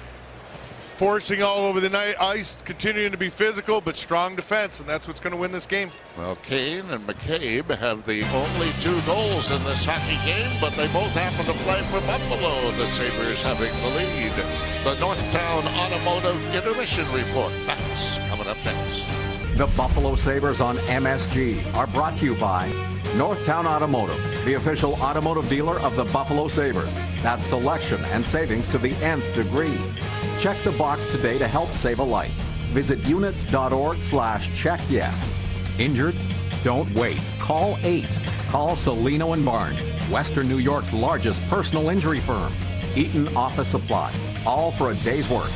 forcing all over the night, ice, continuing to be physical, but strong defense, and that's what's going to win this game. Well, Kane and McCabe have the only two goals in this hockey game, but they both happen to play for Buffalo. The Sabres having the lead. The Northtown Automotive Intermission Report. That's coming up next. The Buffalo Sabres on MSG are brought to you by Northtown Automotive, the official automotive dealer of the Buffalo Sabres. That's selection and savings to the nth degree. Check the box today to help save a life. Visit unyts.org slash check yes. Injured? Don't wait. Call 8. Call Cellino and Barnes, Western New York's largest personal injury firm. Eaton Office Supply, all for a day's work.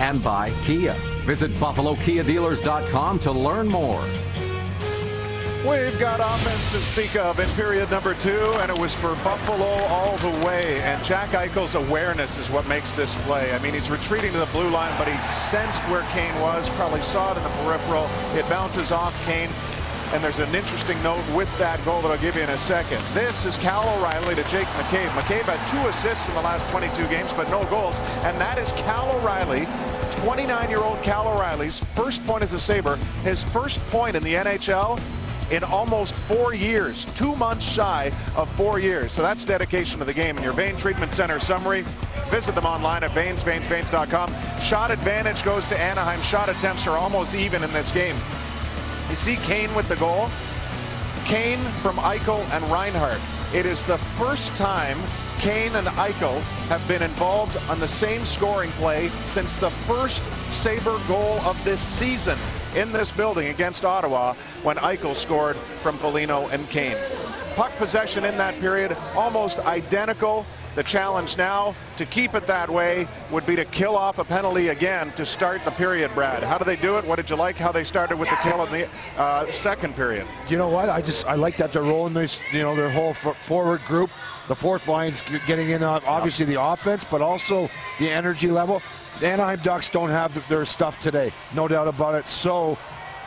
And by Kia. Visit BuffaloKiaDealers.com to learn more. We've got offense to speak of in period number two, and it was for Buffalo all the way. And Jack Eichel's awareness is what makes this play. I mean, he's retreating to the blue line, but he sensed where Kane was, probably saw it in the peripheral. It bounces off Kane. And there's an interesting note with that goal that I'll give you in a second. This is Cal O'Reilly to Jake McCabe. McCabe had two assists in the last 22 games, but no goals. And that is Cal O'Reilly 29-year-old Cal O'Reilly's first point as a Sabre, his first point in the NHL in almost four years, two months shy of four years. So that's dedication to the game. And your Vein Treatment Center summary, visit them online at veins, veins, Shot advantage goes to Anaheim. Shot attempts are almost even in this game. You see Kane with the goal. Kane from Eichel and Reinhart. It is the first time Kane and Eichel have been involved on the same scoring play since the first Sabre goal of this season in this building against Ottawa when Eichel scored from Foligno and Kane. Puck possession in that period almost identical. The challenge now to keep it that way would be to kill off a penalty again to start the period, Brad. How do they do it? What did you like how they started with the kill in the uh, second period? You know what? I just I like that they're rolling this, you know, their whole forward group. The fourth line's getting in, uh, obviously the offense, but also the energy level. The Anaheim Ducks don't have their stuff today, no doubt about it. So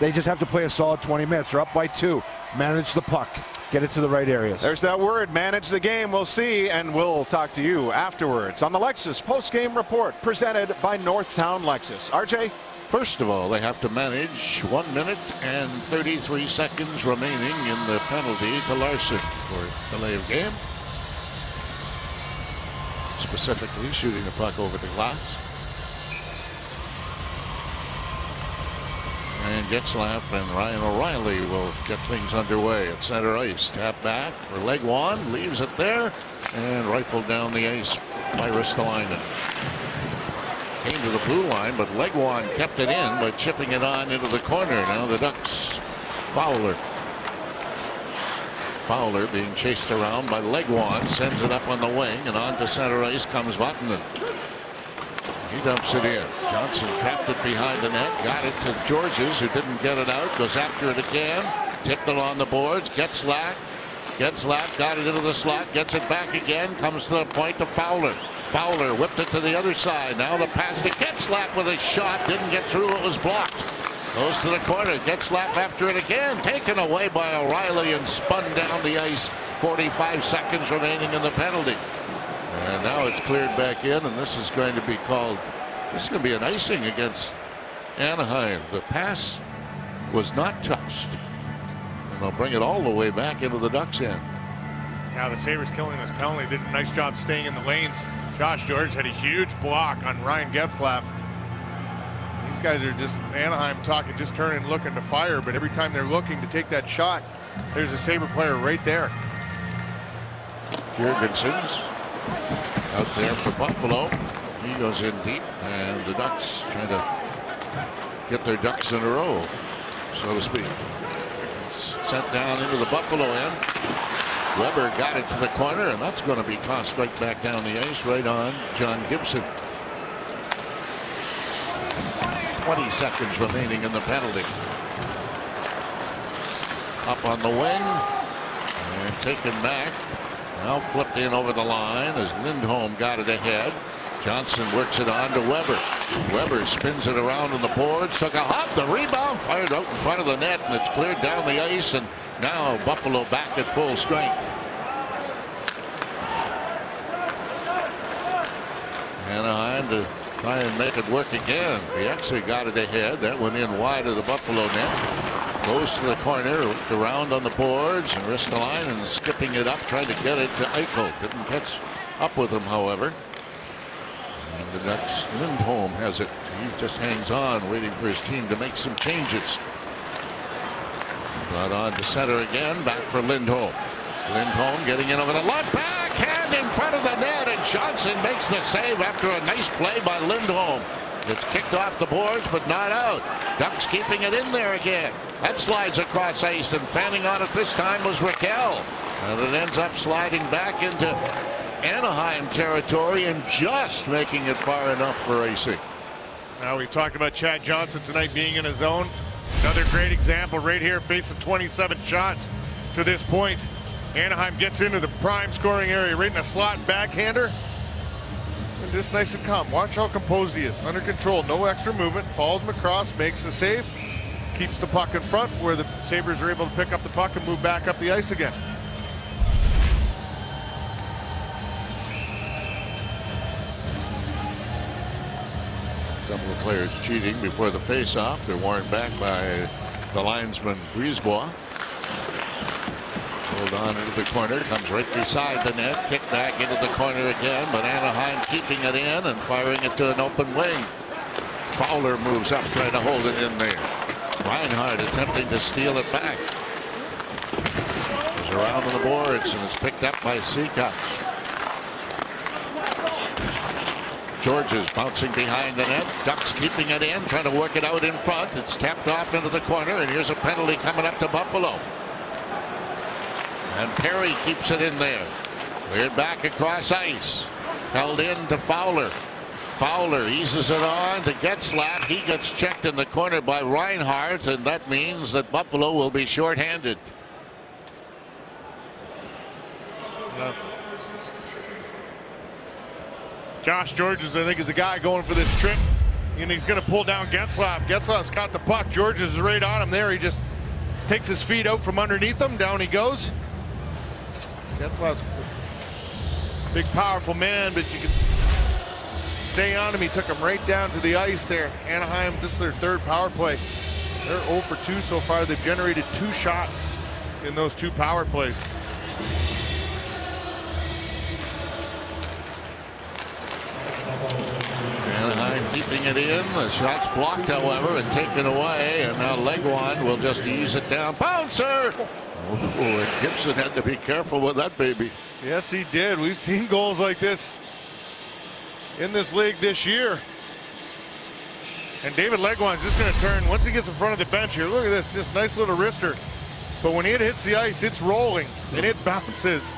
they just have to play a solid 20 minutes. They're up by two. Manage the puck. Get it to the right areas. There's that word, manage the game. We'll see, and we'll talk to you afterwards on the Lexus post-game report presented by Northtown Lexus. RJ? First of all, they have to manage one minute and 33 seconds remaining in the penalty to Larsson for delay of game. Specifically, shooting the puck over the glass. And Getzlaf and Ryan O'Reilly will get things underway at center ice. Tap back for Legwand, leaves it there, and rifled down the ice by Ristolainen. Came to the blue line, but Legwand kept it in by chipping it on into the corner. Now the Ducks Fowler. Fowler being chased around by Legwand, sends it up on the wing, and on to center ice comes Vatanen. He dumps it in. Johnson trapped it behind the net. Got it to Gorges, who didn't get it out. Goes after it again. Tipped it on the boards. Gets lack. Gets lack. Got it into the slot. Gets it back again. Comes to the point to Fowler. Fowler whipped it to the other side. Now the pass to Getzlaf with a shot. Didn't get through. It was blocked. Goes to the corner. Getzlaf after it again. Taken away by O'Reilly and spun down the ice. 45 seconds remaining in the penalty. And now it's cleared back in, and this is going to be called, this is going to be an icing against Anaheim. The pass was not touched. And they'll bring it all the way back into the Ducks end. Now the Sabres killing this penalty did a nice job staying in the lanes. Josh Gorges had a huge block on Ryan Getzlaf. These guys are just, Anaheim talking, just turning looking to fire, but every time they're looking to take that shot, there's a Sabre player right there. Girgensons out there for Buffalo. He goes in deep, and the Ducks trying to get their ducks in a row, so to speak. Sent down into the Buffalo end. Weber got it to the corner, and that's going to be tossed right back down the ice, right on John Gibson. 20 seconds remaining in the penalty. Up on the wing, and taken back now flipped in over the line as Lindholm got it ahead. Johnson works it on to Weber. Weber spins it around on the boards, took a hop, the rebound, fired out in front of the net, and it's cleared down the ice, and now Buffalo back at full strength. Anaheim to try and make it work again. He actually got it ahead. That went in wide of the Buffalo net. Goes to the corner, around on the boards, and Ristolainen and skipping it up, trying to get it to Eichel. Didn't catch up with him, however. And the Ducks, Lindholm has it. He just hangs on, waiting for his team to make some changes. Brought on to center again, back for Lindholm. Lindholm getting in over the left backhand in front of the net, and Johnson makes the save after a nice play by Lindholm. It's kicked off the boards, but not out. Ducks keeping it in there again. That slides across ice, and fanning on it this time was Rakell. And it ends up sliding back into Anaheim territory and just making it far enough for AC. Now we've talked about Chad Johnson tonight being in his zone. Another great example right here, facing 27 shots to this point. Anaheim gets into the prime scoring area, right in a slot backhander. And just nice and calm. Watch how composed he is. Under control, no extra movement. Follows him across, makes the save, keeps the puck in front where the Sabres are able to pick up the puck and move back up the ice again. couple of players cheating before the face-off. They're warned back by the linesman Brisebois. Hold on into the corner, comes right beside the net, kick back into the corner again, but Anaheim keeping it in and firing it to an open wing. Fowler moves up, trying to hold it in there. Reinhart attempting to steal it back. Is around on the boards and it's picked up by Sekac. is bouncing behind the net. Ducks keeping it in, trying to work it out in front. It's tapped off into the corner, and here's a penalty coming up to Buffalo. And Perry keeps it in there. Cleared back across ice. Held in to Fowler. Fowler eases it on to Getzlaf. He gets checked in the corner by Reinhart, and that means that Buffalo will be shorthanded. Josh Gorges, I think, is the guy going for this trip, And he's going to pull down Getzlaf. Getzlaf's got the puck. Gorges is right on him there. He just takes his feet out from underneath him. Down he goes. Getzlaf's a big, powerful man, but you can stay on him. He took him right down to the ice there. Anaheim, this is their third power play. They're 0 for 2 so far. They've generated two shots in those two power plays. Anaheim keeping it in. The shot's blocked, however, and taken away. And now Legwand will just ease it down. Bouncer! Oh, Gibson had to be careful with that baby. Yes, he did. We've seen goals like this in this league this year. And David Legwand's just going to turn once he gets in front of the bench here. Look at this, just nice little wrister. But when it hits the ice, it's rolling and it bounces.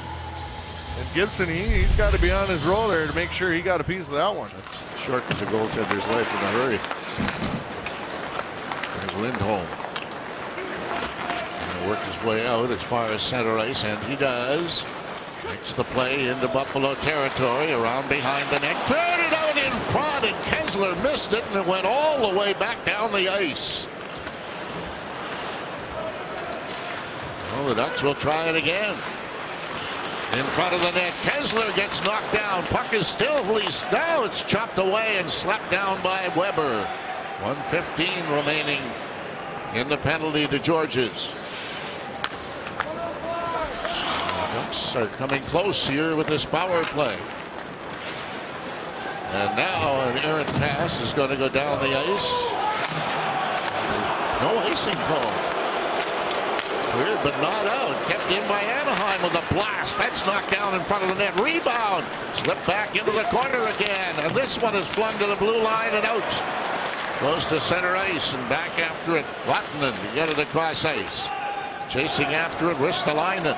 And Gibson, he, he's got to be on his roll there to make sure he got a piece of that one. Short Shortens a goaltender's life in a hurry. There's Lindholm. Worked his way out as far as center ice, and he does. Makes the play into Buffalo territory, around behind the net. Cleared it out in front, and Kesler missed it, and it went all the way back down the ice. Well, the Ducks will try it again. In front of the net, Kesler gets knocked down. Puck is still released. Now it's chopped away and slapped down by Weber. 115 remaining in the penalty to Gorges. Are coming close here with this power play. And now an errant pass is going to go down the ice. No icing call. Cleared but not out. Kept in by Anaheim with a blast. That's knocked down in front of the net. Rebound. Slipped back into the corner again. And this one is flung to the blue line and out. Goes to center ice and back after it. Vatanen to get it across ice. Chasing after it, Ristolainen.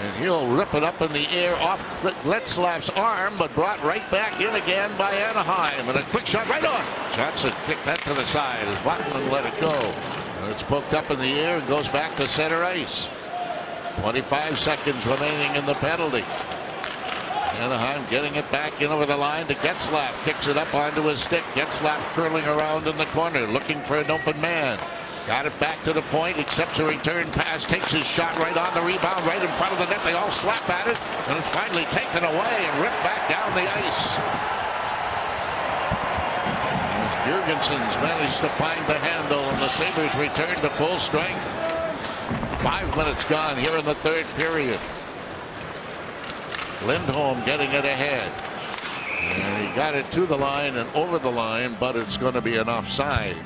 And he'll rip it up in the air off Getzlaf's arm, but brought right back in again by Anaheim. And a quick shot right on. Johnson kicked that to the side as Vatanen let it go. And it's poked up in the air and goes back to center ice. 25 seconds remaining in the penalty. Anaheim getting it back in over the line to Getzlaf. Kicks it up onto his stick. Getzlaf curling around in the corner, looking for an open man. Got it back to the point, accepts a return pass, takes his shot right on the rebound, right in front of the net. They all slap at it, and it's finally taken away and ripped back down the ice. As Girgensons managed to find the handle, and the Sabres return to full strength. Five minutes gone here in the third period. Lindholm getting it ahead. And he got it to the line and over the line, but it's going to be an offside.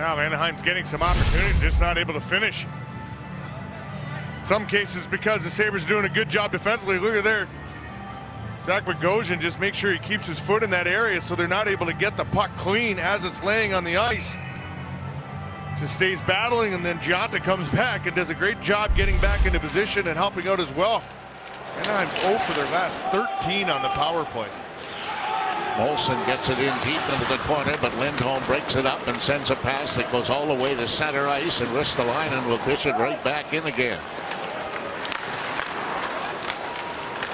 Now Anaheim's getting some opportunities, just not able to finish. Some cases because the Sabres doing a good job defensively. Look at there. Zach Bogosian just makes sure he keeps his foot in that area so they're not able to get the puck clean as it's laying on the ice. Just stays battling and then Gionta comes back and does a great job getting back into position and helping out as well. Anaheim's 0 for their last 13 on the power play. Olson gets it in deep into the corner, but Lindholm breaks it up and sends a pass that goes all the way to center ice, and Ristolainen will dish it right back in again.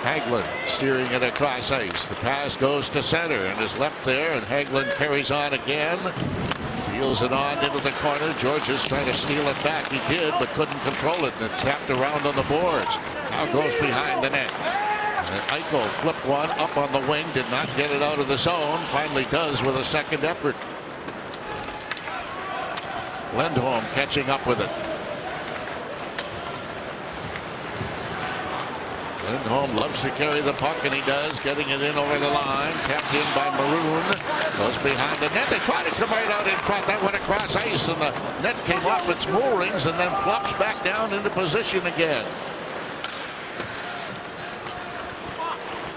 Hagelin steering it across ice. The pass goes to center and is left there, and Hagelin carries on again. Deals it on into the corner. George is trying to steal it back. He did, but couldn't control it, and it tapped around on the boards. Now goes behind the net. And Eichel flipped one up on the wing, did not get it out of the zone. Finally does with a second effort. Lindholm catching up with it. Lindholm loves to carry the puck, and he does, getting it in over the line. Tapped in by Maroon. Goes behind the net. They try to come right out in front. That went across ice, and the net came off its moorings and then flops back down into position again.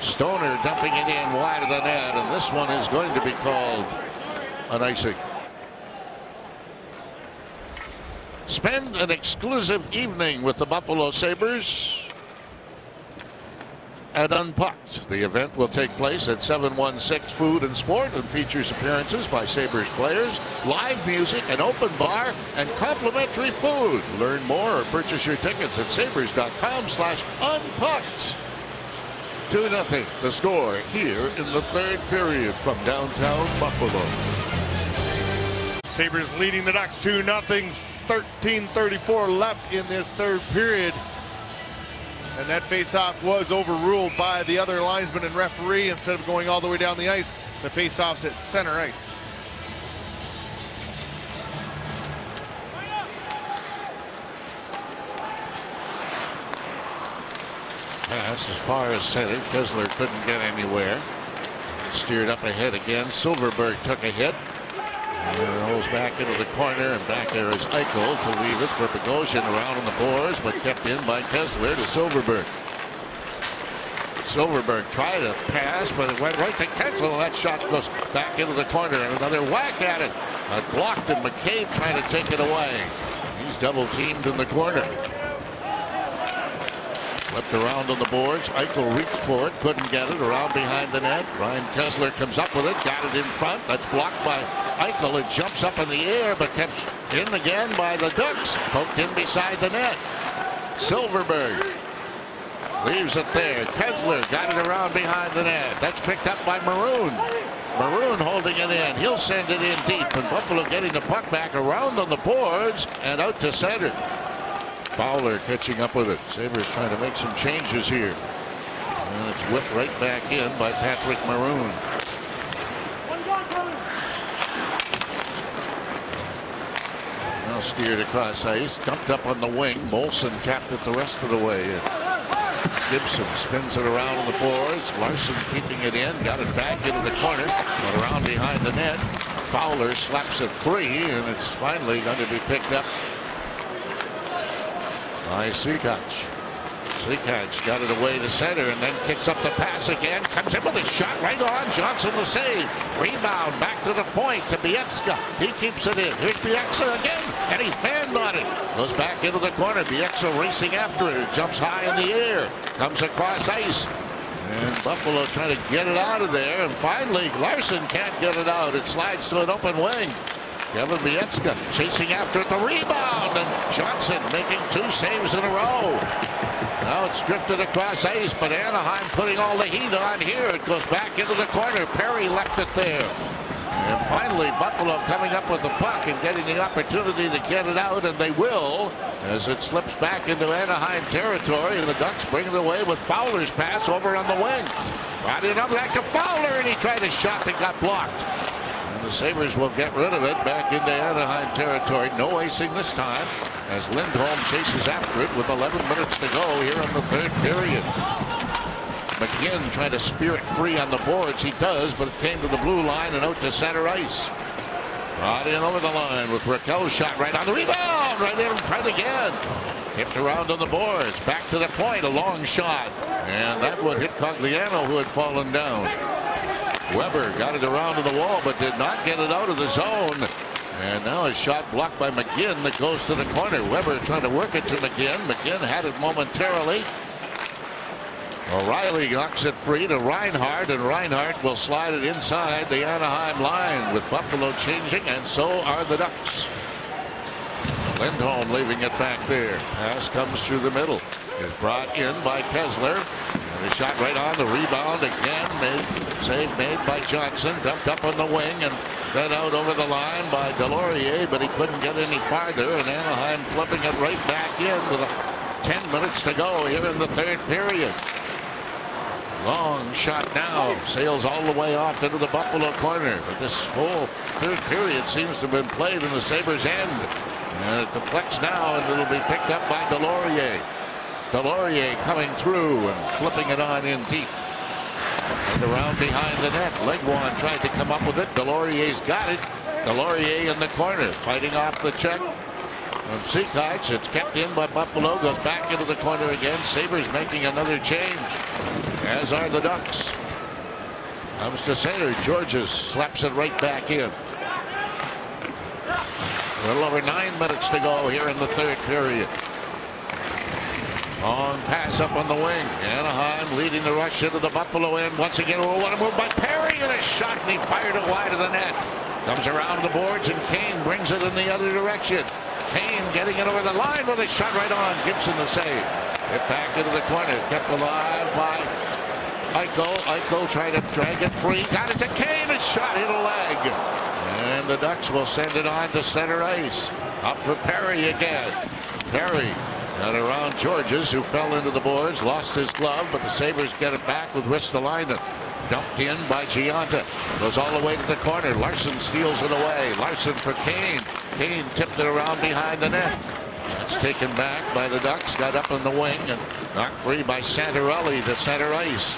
Stoner dumping it in wide of the net, and this one is going to be called an icing. Spend an exclusive evening with the Buffalo Sabres at Unpucked. The event will take place at 716 Food and Sport and features appearances by Sabres players, live music, an open bar, and complimentary food. Learn more or purchase your tickets at sabres.com slash unpucked. 2 nothing. the score here in the third period from downtown Buffalo. Sabres leading the Ducks 2 nothing. 13:34 left in this third period. And that faceoff was overruled by the other linesman and referee instead of going all the way down the ice. The faceoff's at center ice. As far as center. Kesler couldn't get anywhere. Steered up ahead again. Silfverberg took a hit. And rolls back into the corner, and back there is Eichel to leave it for Bogosian around on the boards, but kept in by Kesler to Silfverberg. Silfverberg tried to pass, but it went right to Kesler. That shot goes back into the corner, and another whack at it. Uh, blocked, and McCabe trying to take it away. He's double teamed in the corner. Left around on the boards. Eichel reached for it, couldn't get it. Around behind the net. Ryan Kesler comes up with it, got it in front. That's blocked by Eichel. It jumps up in the air, but kept in again by the Ducks. Poked in beside the net. Silfverberg leaves it there. Kesler got it around behind the net. That's picked up by Maroon. Maroon holding it in. He'll send it in deep, and Buffalo getting the puck back around on the boards and out to center. Fowler catching up with it. Sabres trying to make some changes here. And it's whipped right back in by Patrick Maroon. Now steered across ice, dumped up on the wing. Moulson tapped it the rest of the way. Gibson spins it around on the boards. Larsson keeping it in, got it back into the corner, but around behind the net. Fowler slaps it free, and it's finally going to be picked up by Ciucic. Ciucic got it away to center and then kicks up the pass again. Comes in with a shot right on. Johnson the save. Rebound back to the point to Bieksa. He keeps it in. Here's Bieksa again and he fanned on it. Goes back into the corner. Bieksa racing after it. Jumps high in the air. Comes across ice. And Buffalo trying to get it out of there. And finally, Larsson can't get it out. It slides to an open wing. Kevin Bieksa chasing after the rebound, and Johnson making two saves in a row. Now it's drifted across ice, but Anaheim putting all the heat on here. It goes back into the corner. Perry left it there. And finally, Buffalo coming up with the puck and getting the opportunity to get it out, and they will as it slips back into Anaheim territory, and the Ducks bring it away with Fowler's pass over on the wing. Brought it up back to Fowler, and he tried a shot that got blocked. The Sabres will get rid of it back into Anaheim territory. No icing this time as Lindholm chases after it with 11 minutes to go here in the third period. McGinn trying to spear it free on the boards. He does, but it came to the blue line and out to center ice. Brought in over the line with Rakell's shot right on the rebound. Right in front again. Hipped around on the boards. Back to the point. A long shot. And that would hit Cogliano who had fallen down. Weber got it around to the wall, but did not get it out of the zone. And now a shot blocked by McGinn that goes to the corner. Weber trying to work it to McGinn. McGinn had it momentarily. O'Reilly knocks it free to Reinhart, and Reinhart will slide it inside the Anaheim line with Buffalo changing, and so are the Ducks. Lindholm leaving it back there. Pass comes through the middle. Is brought in by Kesler. A shot right on the rebound again. Made, save made by Johnson. Dumped up on the wing and fed out over the line by Deslauriers, but he couldn't get any farther. And Anaheim flipping it right back in with a 10 minutes to go here in the third period. Long shot now. Sails all the way off into the Buffalo corner. But this whole third period seems to have been played in the Sabres' end. And it deflects now, and it'll be picked up by Deslauriers. Deslauriers coming through and flipping it on in deep. And around behind the net. Legwand tried to come up with it. Deslauriers' got it. Deslauriers in the corner, fighting off the check from Sekac. It's kept in by Buffalo. Goes back into the corner again. Sabres making another change as are the Ducks. Comes to center. Gorges slaps it right back in. A little over nine minutes to go here in the third period. Long pass up on the wing. Anaheim leading the rush into the Buffalo end. Once again, oh, what a move by Perry and a shot, and he fired it wide of the net. Comes around the boards, and Kane brings it in the other direction. Kane getting it over the line with a shot right on. Gibson the save. Hit back into the corner. Kept alive by Eichel. Eichel trying to drag it free. Got it to Kane and shot hit a leg. And the Ducks will send it on to center ice. Up for Perry again. Perry got around Gorges who fell into the boards. Lost his glove but the Sabres get it back with Ristolainen. Dumped in by Gionta. Goes all the way to the corner. Larsson steals it away. Larsson for Kane. Kane tipped it around behind the net. That's taken back by the Ducks. Got up in the wing and knocked free by Santorelli to center ice.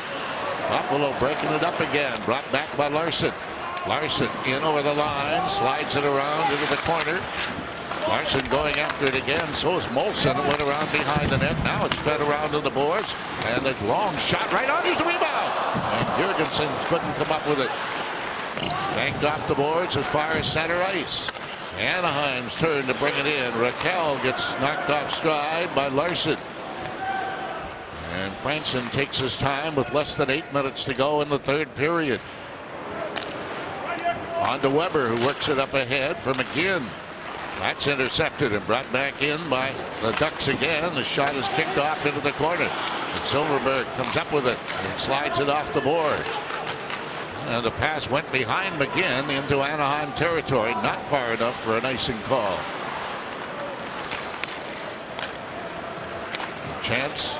Buffalo breaking it up again. Brought back by Larsson. Larsson in over the line. Slides it around into the corner. Larsson going after it again. So is Moulson. It went around behind the net. Now it's fed around to the boards. And a long shot right on. Here's the rebound. And Girgensons couldn't come up with it. Banked off the boards as far as center ice. Anaheim's turn to bring it in. Rakell gets knocked off stride by Larsson. And Franson takes his time with less than eight minutes to go in the third period. On to Weber, who works it up ahead for McGinn. That's intercepted and brought back in by the Ducks again. The shot is kicked off into the corner. And Silfverberg comes up with it and slides it off the board. And the pass went behind McGinn into Anaheim territory. Not far enough for an icing call. Chance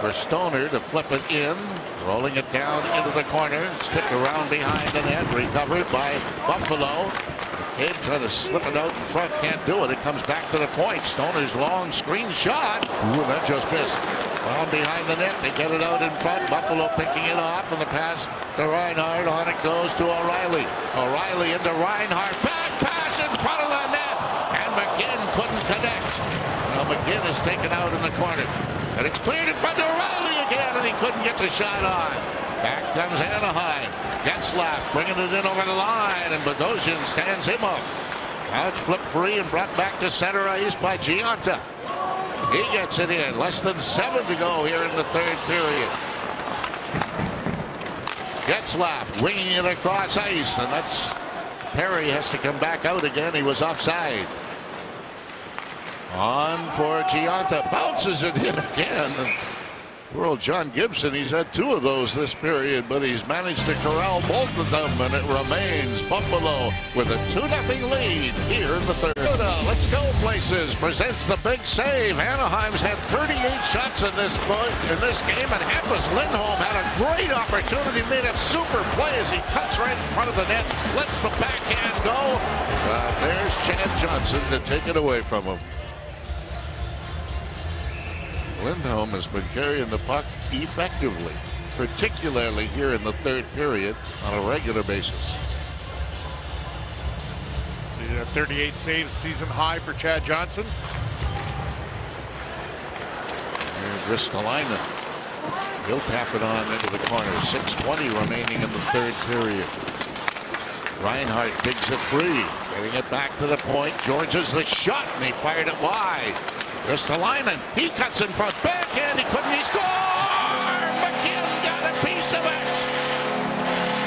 for Stoner to flip it in. Rolling it down into the corner. Stick around behind the net. Recovered by Buffalo. Kid trying to slip it out in front. Can't do it. It comes back to the point. Stoner's long screen shot. Ooh, that just missed. Down behind the net. They get it out in front. Buffalo picking it off. And the pass to Reinhart. On it goes to O'Reilly. O'Reilly into Reinhart. Back pass in front of the net. And McGinn couldn't connect. Now McGinn is taken out in the corner. And it's cleared in front of. He couldn't get the shot on. Back comes Anaheim. Getzlaf bringing it in over the line. And Bogosian stands him up. Now it's flipped free and brought back to center ice by Gionta. He gets it in. Less than seven to go here in the third period. Getzlaf winging it across ice. And that's Perry has to come back out again. He was offside. On for Gionta. Bounces it in again. Old John Gibson, he's had two of those this period, but he's managed to corral both of them, and it remains Buffalo with a 2-0 lead here in the third. Let's go places presents the big save. Anaheim's had 38 shots in this in this game, and Hampus Lindholm had a great opportunity, made a super play as he cuts right in front of the net, lets the backhand go. Uh, there's Chad Johnson to take it away from him. Lindholm has been carrying the puck effectively, particularly here in the third period on a regular basis. See that 38 saves, season high for Chad Johnson. And Ristolainen. He'll tap it on into the corner. 6.20 remaining in the third period. Reinhart digs it free. Getting it back to the point. Gorges the shot, and he fired it wide. There's the lineman. He cuts in front. Backhand. He couldn't. He scores! McGinn got a piece of it.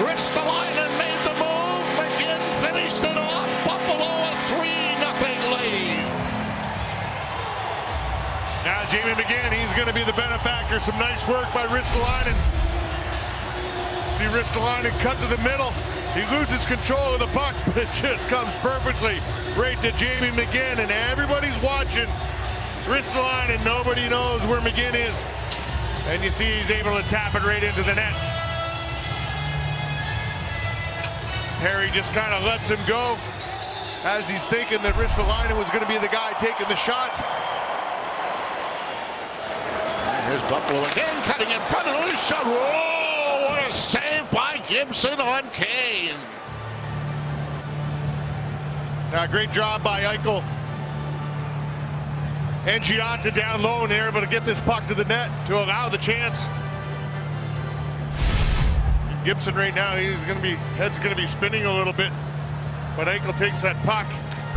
Ristolainen made the move. McGinn finished it off. Buffalo a 3 nothing lead. Now Jamie McGinn, he's going to be the benefactor. Some nice work by Ristolainen. See Ristolainen cut to the middle. He loses control of the puck, but it just comes perfectly right to Jamie McGinn, and everybody's watching. Ristolainen. Nobody knows where McGinn is. And you see he's able to tap it right into the net. Harry just kind of lets him go as he's thinking that Ristolainen was going to be the guy taking the shot. And Here's Buffalo again, cutting in front of the shot. Whoa, what a save by Gibson on Kane. Uh, great job by Eichel. And Gionta down low and they're able to get this puck to the net to allow the chance. Gibson right now, he's going to be, head's going to be spinning a little bit. But Eichel takes that puck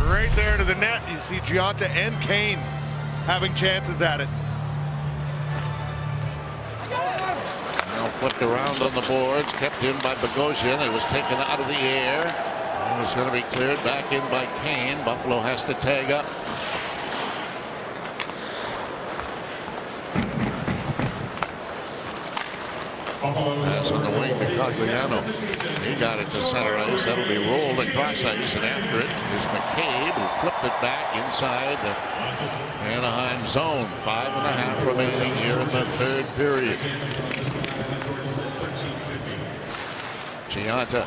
right there to the net. You see Gionta and Kane having chances at it. Now flipped around on the boards, kept in by Bogosian. It was taken out of the air. It was going to be cleared back in by Kane. Buffalo has to tag up. Pass on the wing to Cogliano. He got it to center ice. That'll be rolled across ice, and after it is McCabe, who flipped it back inside the Anaheim zone. Five and a half remaining here in the third period. Gionta.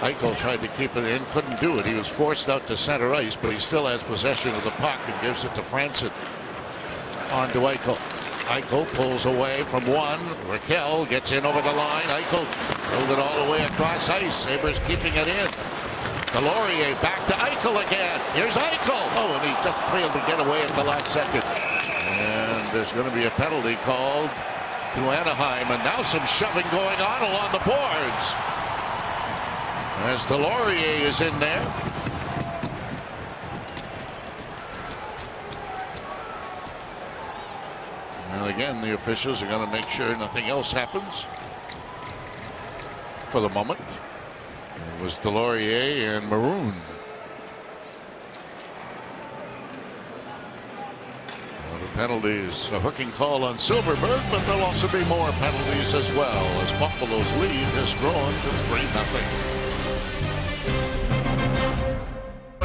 Eichel tried to keep it in, couldn't do it. He was forced out to center ice, but he still has possession of the puck and gives it to Franson. On to Eichel. Eichel pulls away from one. Rakell gets in over the line. Eichel pulled it all the way across ice. Sabres keeping it in. Deslauriers back to Eichel again. Here's Eichel. Oh, and he just failed to get away at the last second. And there's going to be a penalty called to Anaheim. And now some shoving going on along the boards. As Deslauriers is in there. And again, the officials are going to make sure nothing else happens for the moment. It was Deslauriers and Maroon. Well, the penalties, a hooking call on Silfverberg, but there'll also be more penalties as well as Buffalo's lead has grown to 3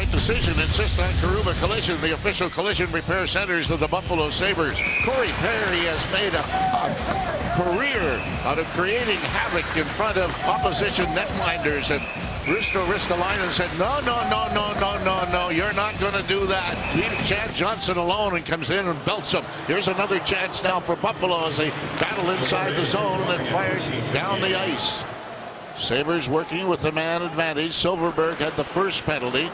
0 decision insist on Karuba Collision, the official collision repair centers of the Buffalo Sabres. Corey Perry has made a, a career out of creating havoc in front of opposition netminders and Risto Ristolainen said, no, no, no, no, no, no, no, you're not going to do that. Leave Chad Johnson alone and comes in and belts him. Here's another chance now for Buffalo as they battle inside the zone and fires down the ice. Sabres working with the man advantage. Silfverberg had the first penalty.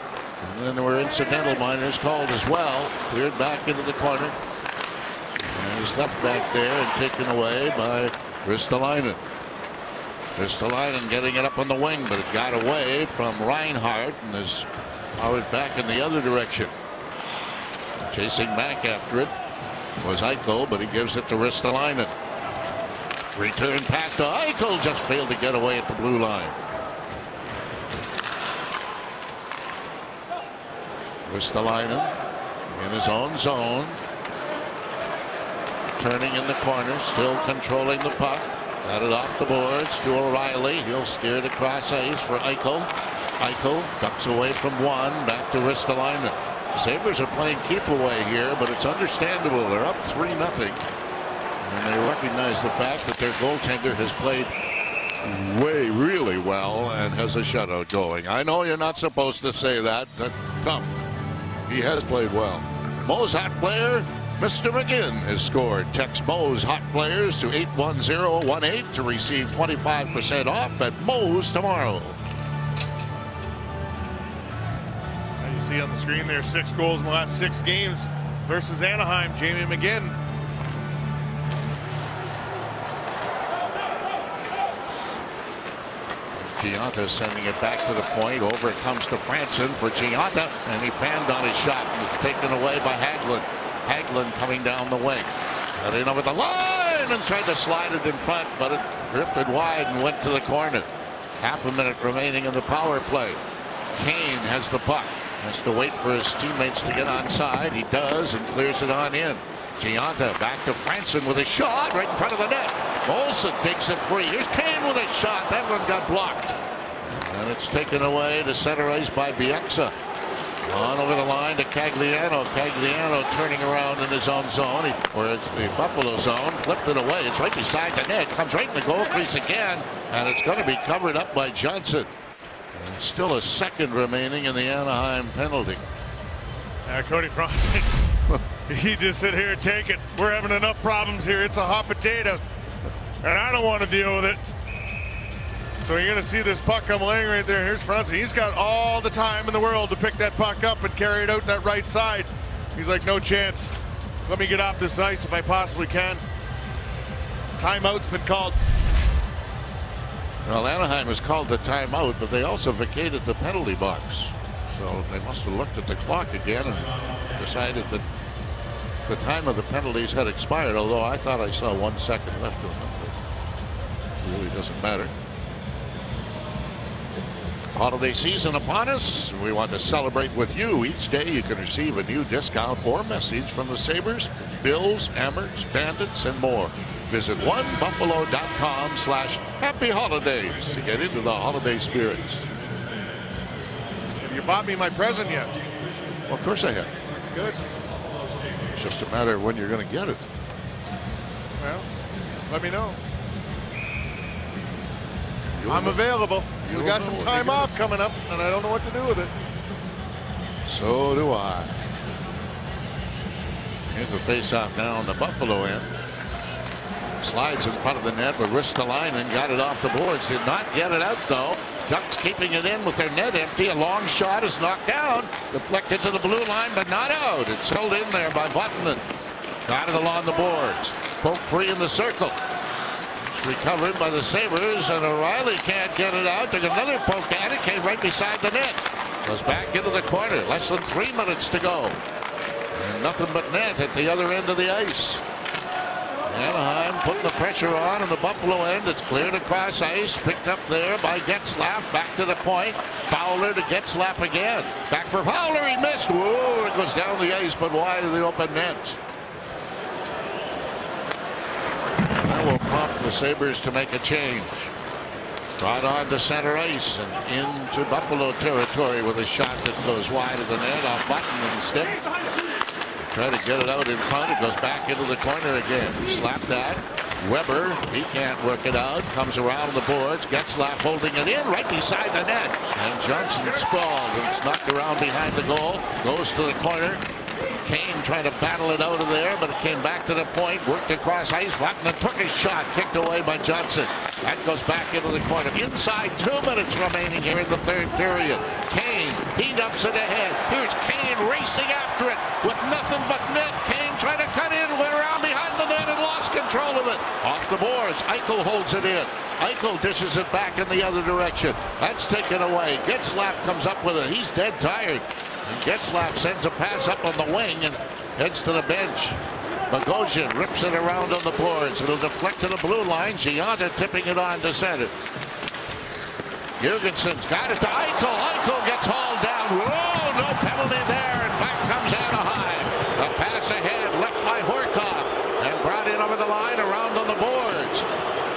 And then there were incidental minors called as well. Cleared back into the corner. And he's left back there and taken away by Ristolainen. Ristolainen getting it up on the wing, but it got away from Reinhart and is powered back in the other direction. Chasing back after it was Eichel, but he gives it to Ristolainen. Return pass to Eichel, just failed to get away at the blue line. Ristolainen in his own zone. Turning in the corner, still controlling the puck. Got it off the boards to O'Reilly. He'll steer it across ice for Eichel. Eichel ducks away from one, back to Ristolainen. Sabres are playing keep away here, but it's understandable. They're up 3 nothing, And they recognize the fact that their goaltender has played way really well and has a shutout going. I know you're not supposed to say that. That's tough. He has played well. Moe's hot player, Mr. McGinn, has scored. Text Moe's hot players to 81018 to receive 25% off at Moe's tomorrow. you see on the screen there, six goals in the last six games versus Anaheim. Jamie McGinn Gionta sending it back to the point. Over it comes to Franson for Gionta, and he fanned on his shot and was taken away by Hagelin. Hagelin coming down the wing. Got in over the line and tried to slide it in front, but it drifted wide and went to the corner. Half a minute remaining in the power play. Kane has the puck. Has to wait for his teammates to get on side. He does and clears it on in. Gionta back to Franson with a shot right in front of the net. Olsen takes it free. Here's Kane with a shot. That one got blocked. And it's taken away to center ice by Bieksa. On over the line to Cogliano. Cogliano turning around in his own zone, he, or it's the Buffalo zone, flipped it away. It's right beside the net. Comes right in the goal crease again, and it's going to be covered up by Johnson. And still a second remaining in the Anaheim penalty. Uh, Cody Franson, he just sit here and take it. We're having enough problems here. It's a hot potato, and I don't want to deal with it. So you're going to see this puck come laying right there. Here's Franson. He's got all the time in the world to pick that puck up and carry it out that right side. He's like, no chance. Let me get off this ice if I possibly can. Timeout's been called. Well, Anaheim has called the timeout, but they also vacated the penalty box. So they must have looked at the clock again and decided that the time of the penalties had expired, although I thought I saw one second left of them. It really doesn't matter. Holiday season upon us. We want to celebrate with you. Each day you can receive a new discount or message from the Sabres, Bills, Amerks, Bandits, and more. Visit onebuffalo.com slash happy holidays to get into the holiday spirits. Have you bought me my present yet? Well, of course I have. Good. It's just a matter of when you're going to get it. Well, let me know. I'm available. You You'll got some time off coming up, and I don't know what to do with it. So do I. Here's the face-off now on the Buffalo end. Slides in front of the net, but Ristolainen got it off the boards. Did not get it out though. Ducks keeping it in with their net empty. A long shot is knocked down. Deflected to the blue line, but not out. It's held in there by Vatanen. Got it along the boards. Poke free in the circle. It's recovered by the Sabres, and O'Reilly can't get it out. Took another poke at it. Came right beside the net. Goes back into the corner. Less than three minutes to go. And nothing but net at the other end of the ice. Anaheim putting the pressure on on the Buffalo end. It's cleared across ice. Picked up there by Getzlaf. Back to the point. Fowler to Getzlaf again. Back for Fowler. He missed. Whoa, it goes down the ice, but wide of the open nets. That will prompt the Sabres to make a change. Right on to center ice and into Buffalo territory with a shot that goes wide of the net off button and stick. Try to get it out in front. It goes back into the corner again. Slap that. Weber, he can't work it out. Comes around the boards. Getzlaf holding it in right beside the net. And Johnson sprawled and it's knocked around behind the goal. Goes to the corner. Kane trying to battle it out of there, but it came back to the point. Worked across ice. Vatanen took his shot. Kicked away by Johnson. That goes back into the corner. Inside two minutes remaining here in the third period. Kane, he dumps it ahead. Here's Kane racing after it with nothing but net. Kane trying to cut in, went around behind the net and lost control of it. Off the boards. Eichel holds it in. Eichel dishes it back in the other direction. That's taken away. Getzlaf comes up with it. He's dead tired. Getzlaf sends a pass up on the wing and heads to the bench. Bogosian rips it around on the boards. It'll deflect to the blue line. Gionta tipping it on to center. Girgensons' got it to Eichel. Eichel gets hauled down. Whoa, no penalty there. And back comes Anaheim. A pass ahead left by Horcoff. And brought in over the line around on the boards.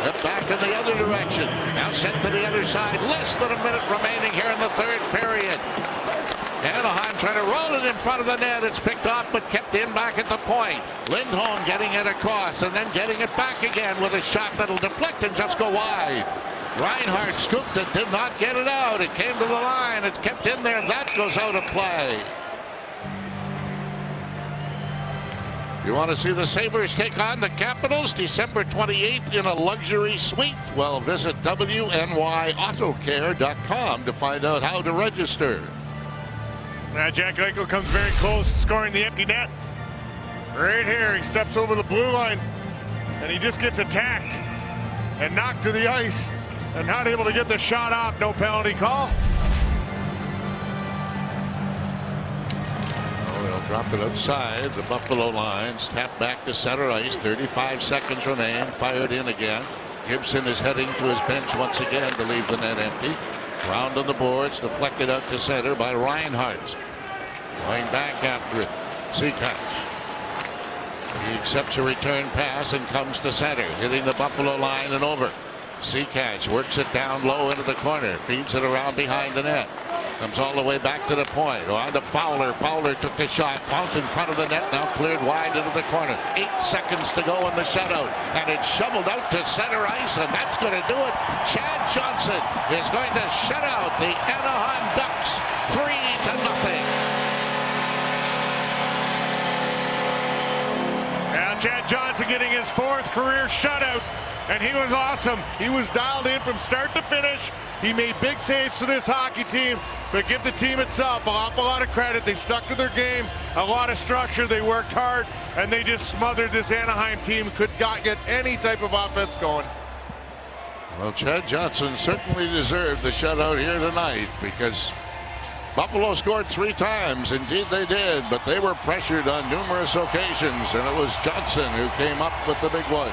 And back in the other direction. Now sent to the other side. Less than a minute remaining here in the third period. Trying to roll it in front of the net. It's picked off but kept in back at the point. Lindholm getting it across and then getting it back again with a shot that'll deflect and just go wide. Reinhart scooped it, did not get it out. It came to the line. It's kept in there. That goes out of play. You want to see the Sabres take on the Capitals December 28th in a luxury suite? Well, visit WNYAutoCare.com to find out how to register. Now Jack Eichel comes very close, scoring the empty net. Right here, he steps over the blue line, and he just gets attacked and knocked to the ice, and not able to get the shot off. No penalty call. Oh, they'll drop it outside the Buffalo lines. Tap back to center ice. 35 seconds remain. Fired in again. Gibson is heading to his bench once again to leave the net empty. Round on the boards, deflected out to center by Reinhart. Going back after it. Sekac. He accepts a return pass and comes to center, hitting the Buffalo line and over. Sekac works it down low into the corner, feeds it around behind the net. Comes all the way back to the point. On to Fowler. Fowler took the shot. Bounced in front of the net. Now cleared wide into the corner. Eight seconds to go in the shutout. And it's shoveled out to center ice. And that's going to do it. Chad Johnson is going to shut out the Anaheim Ducks. Three to nothing. Now Chad Johnson getting his fourth career shutout. And he was awesome. He was dialed in from start to finish. He made big saves for this hockey team, but give the team itself an awful lot of credit. They stuck to their game, a lot of structure. They worked hard, and they just smothered this Anaheim team. Could not get any type of offense going. Well, Chad Johnson certainly deserved the shutout here tonight because Buffalo scored three times. Indeed, they did, but they were pressured on numerous occasions, and it was Johnson who came up with the big one.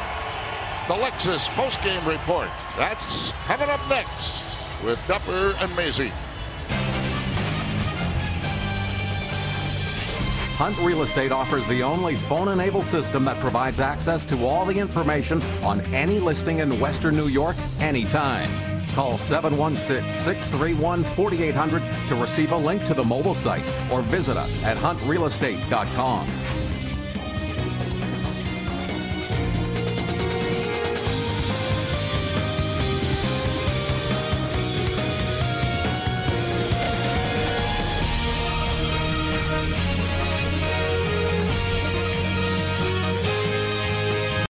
The Lexus postgame report. That's coming up next with Duffer and Maisie. Hunt Real Estate offers the only phone-enabled system that provides access to all the information on any listing in Western New York anytime. Call 716-631-4800 to receive a link to the mobile site or visit us at huntrealestate.com.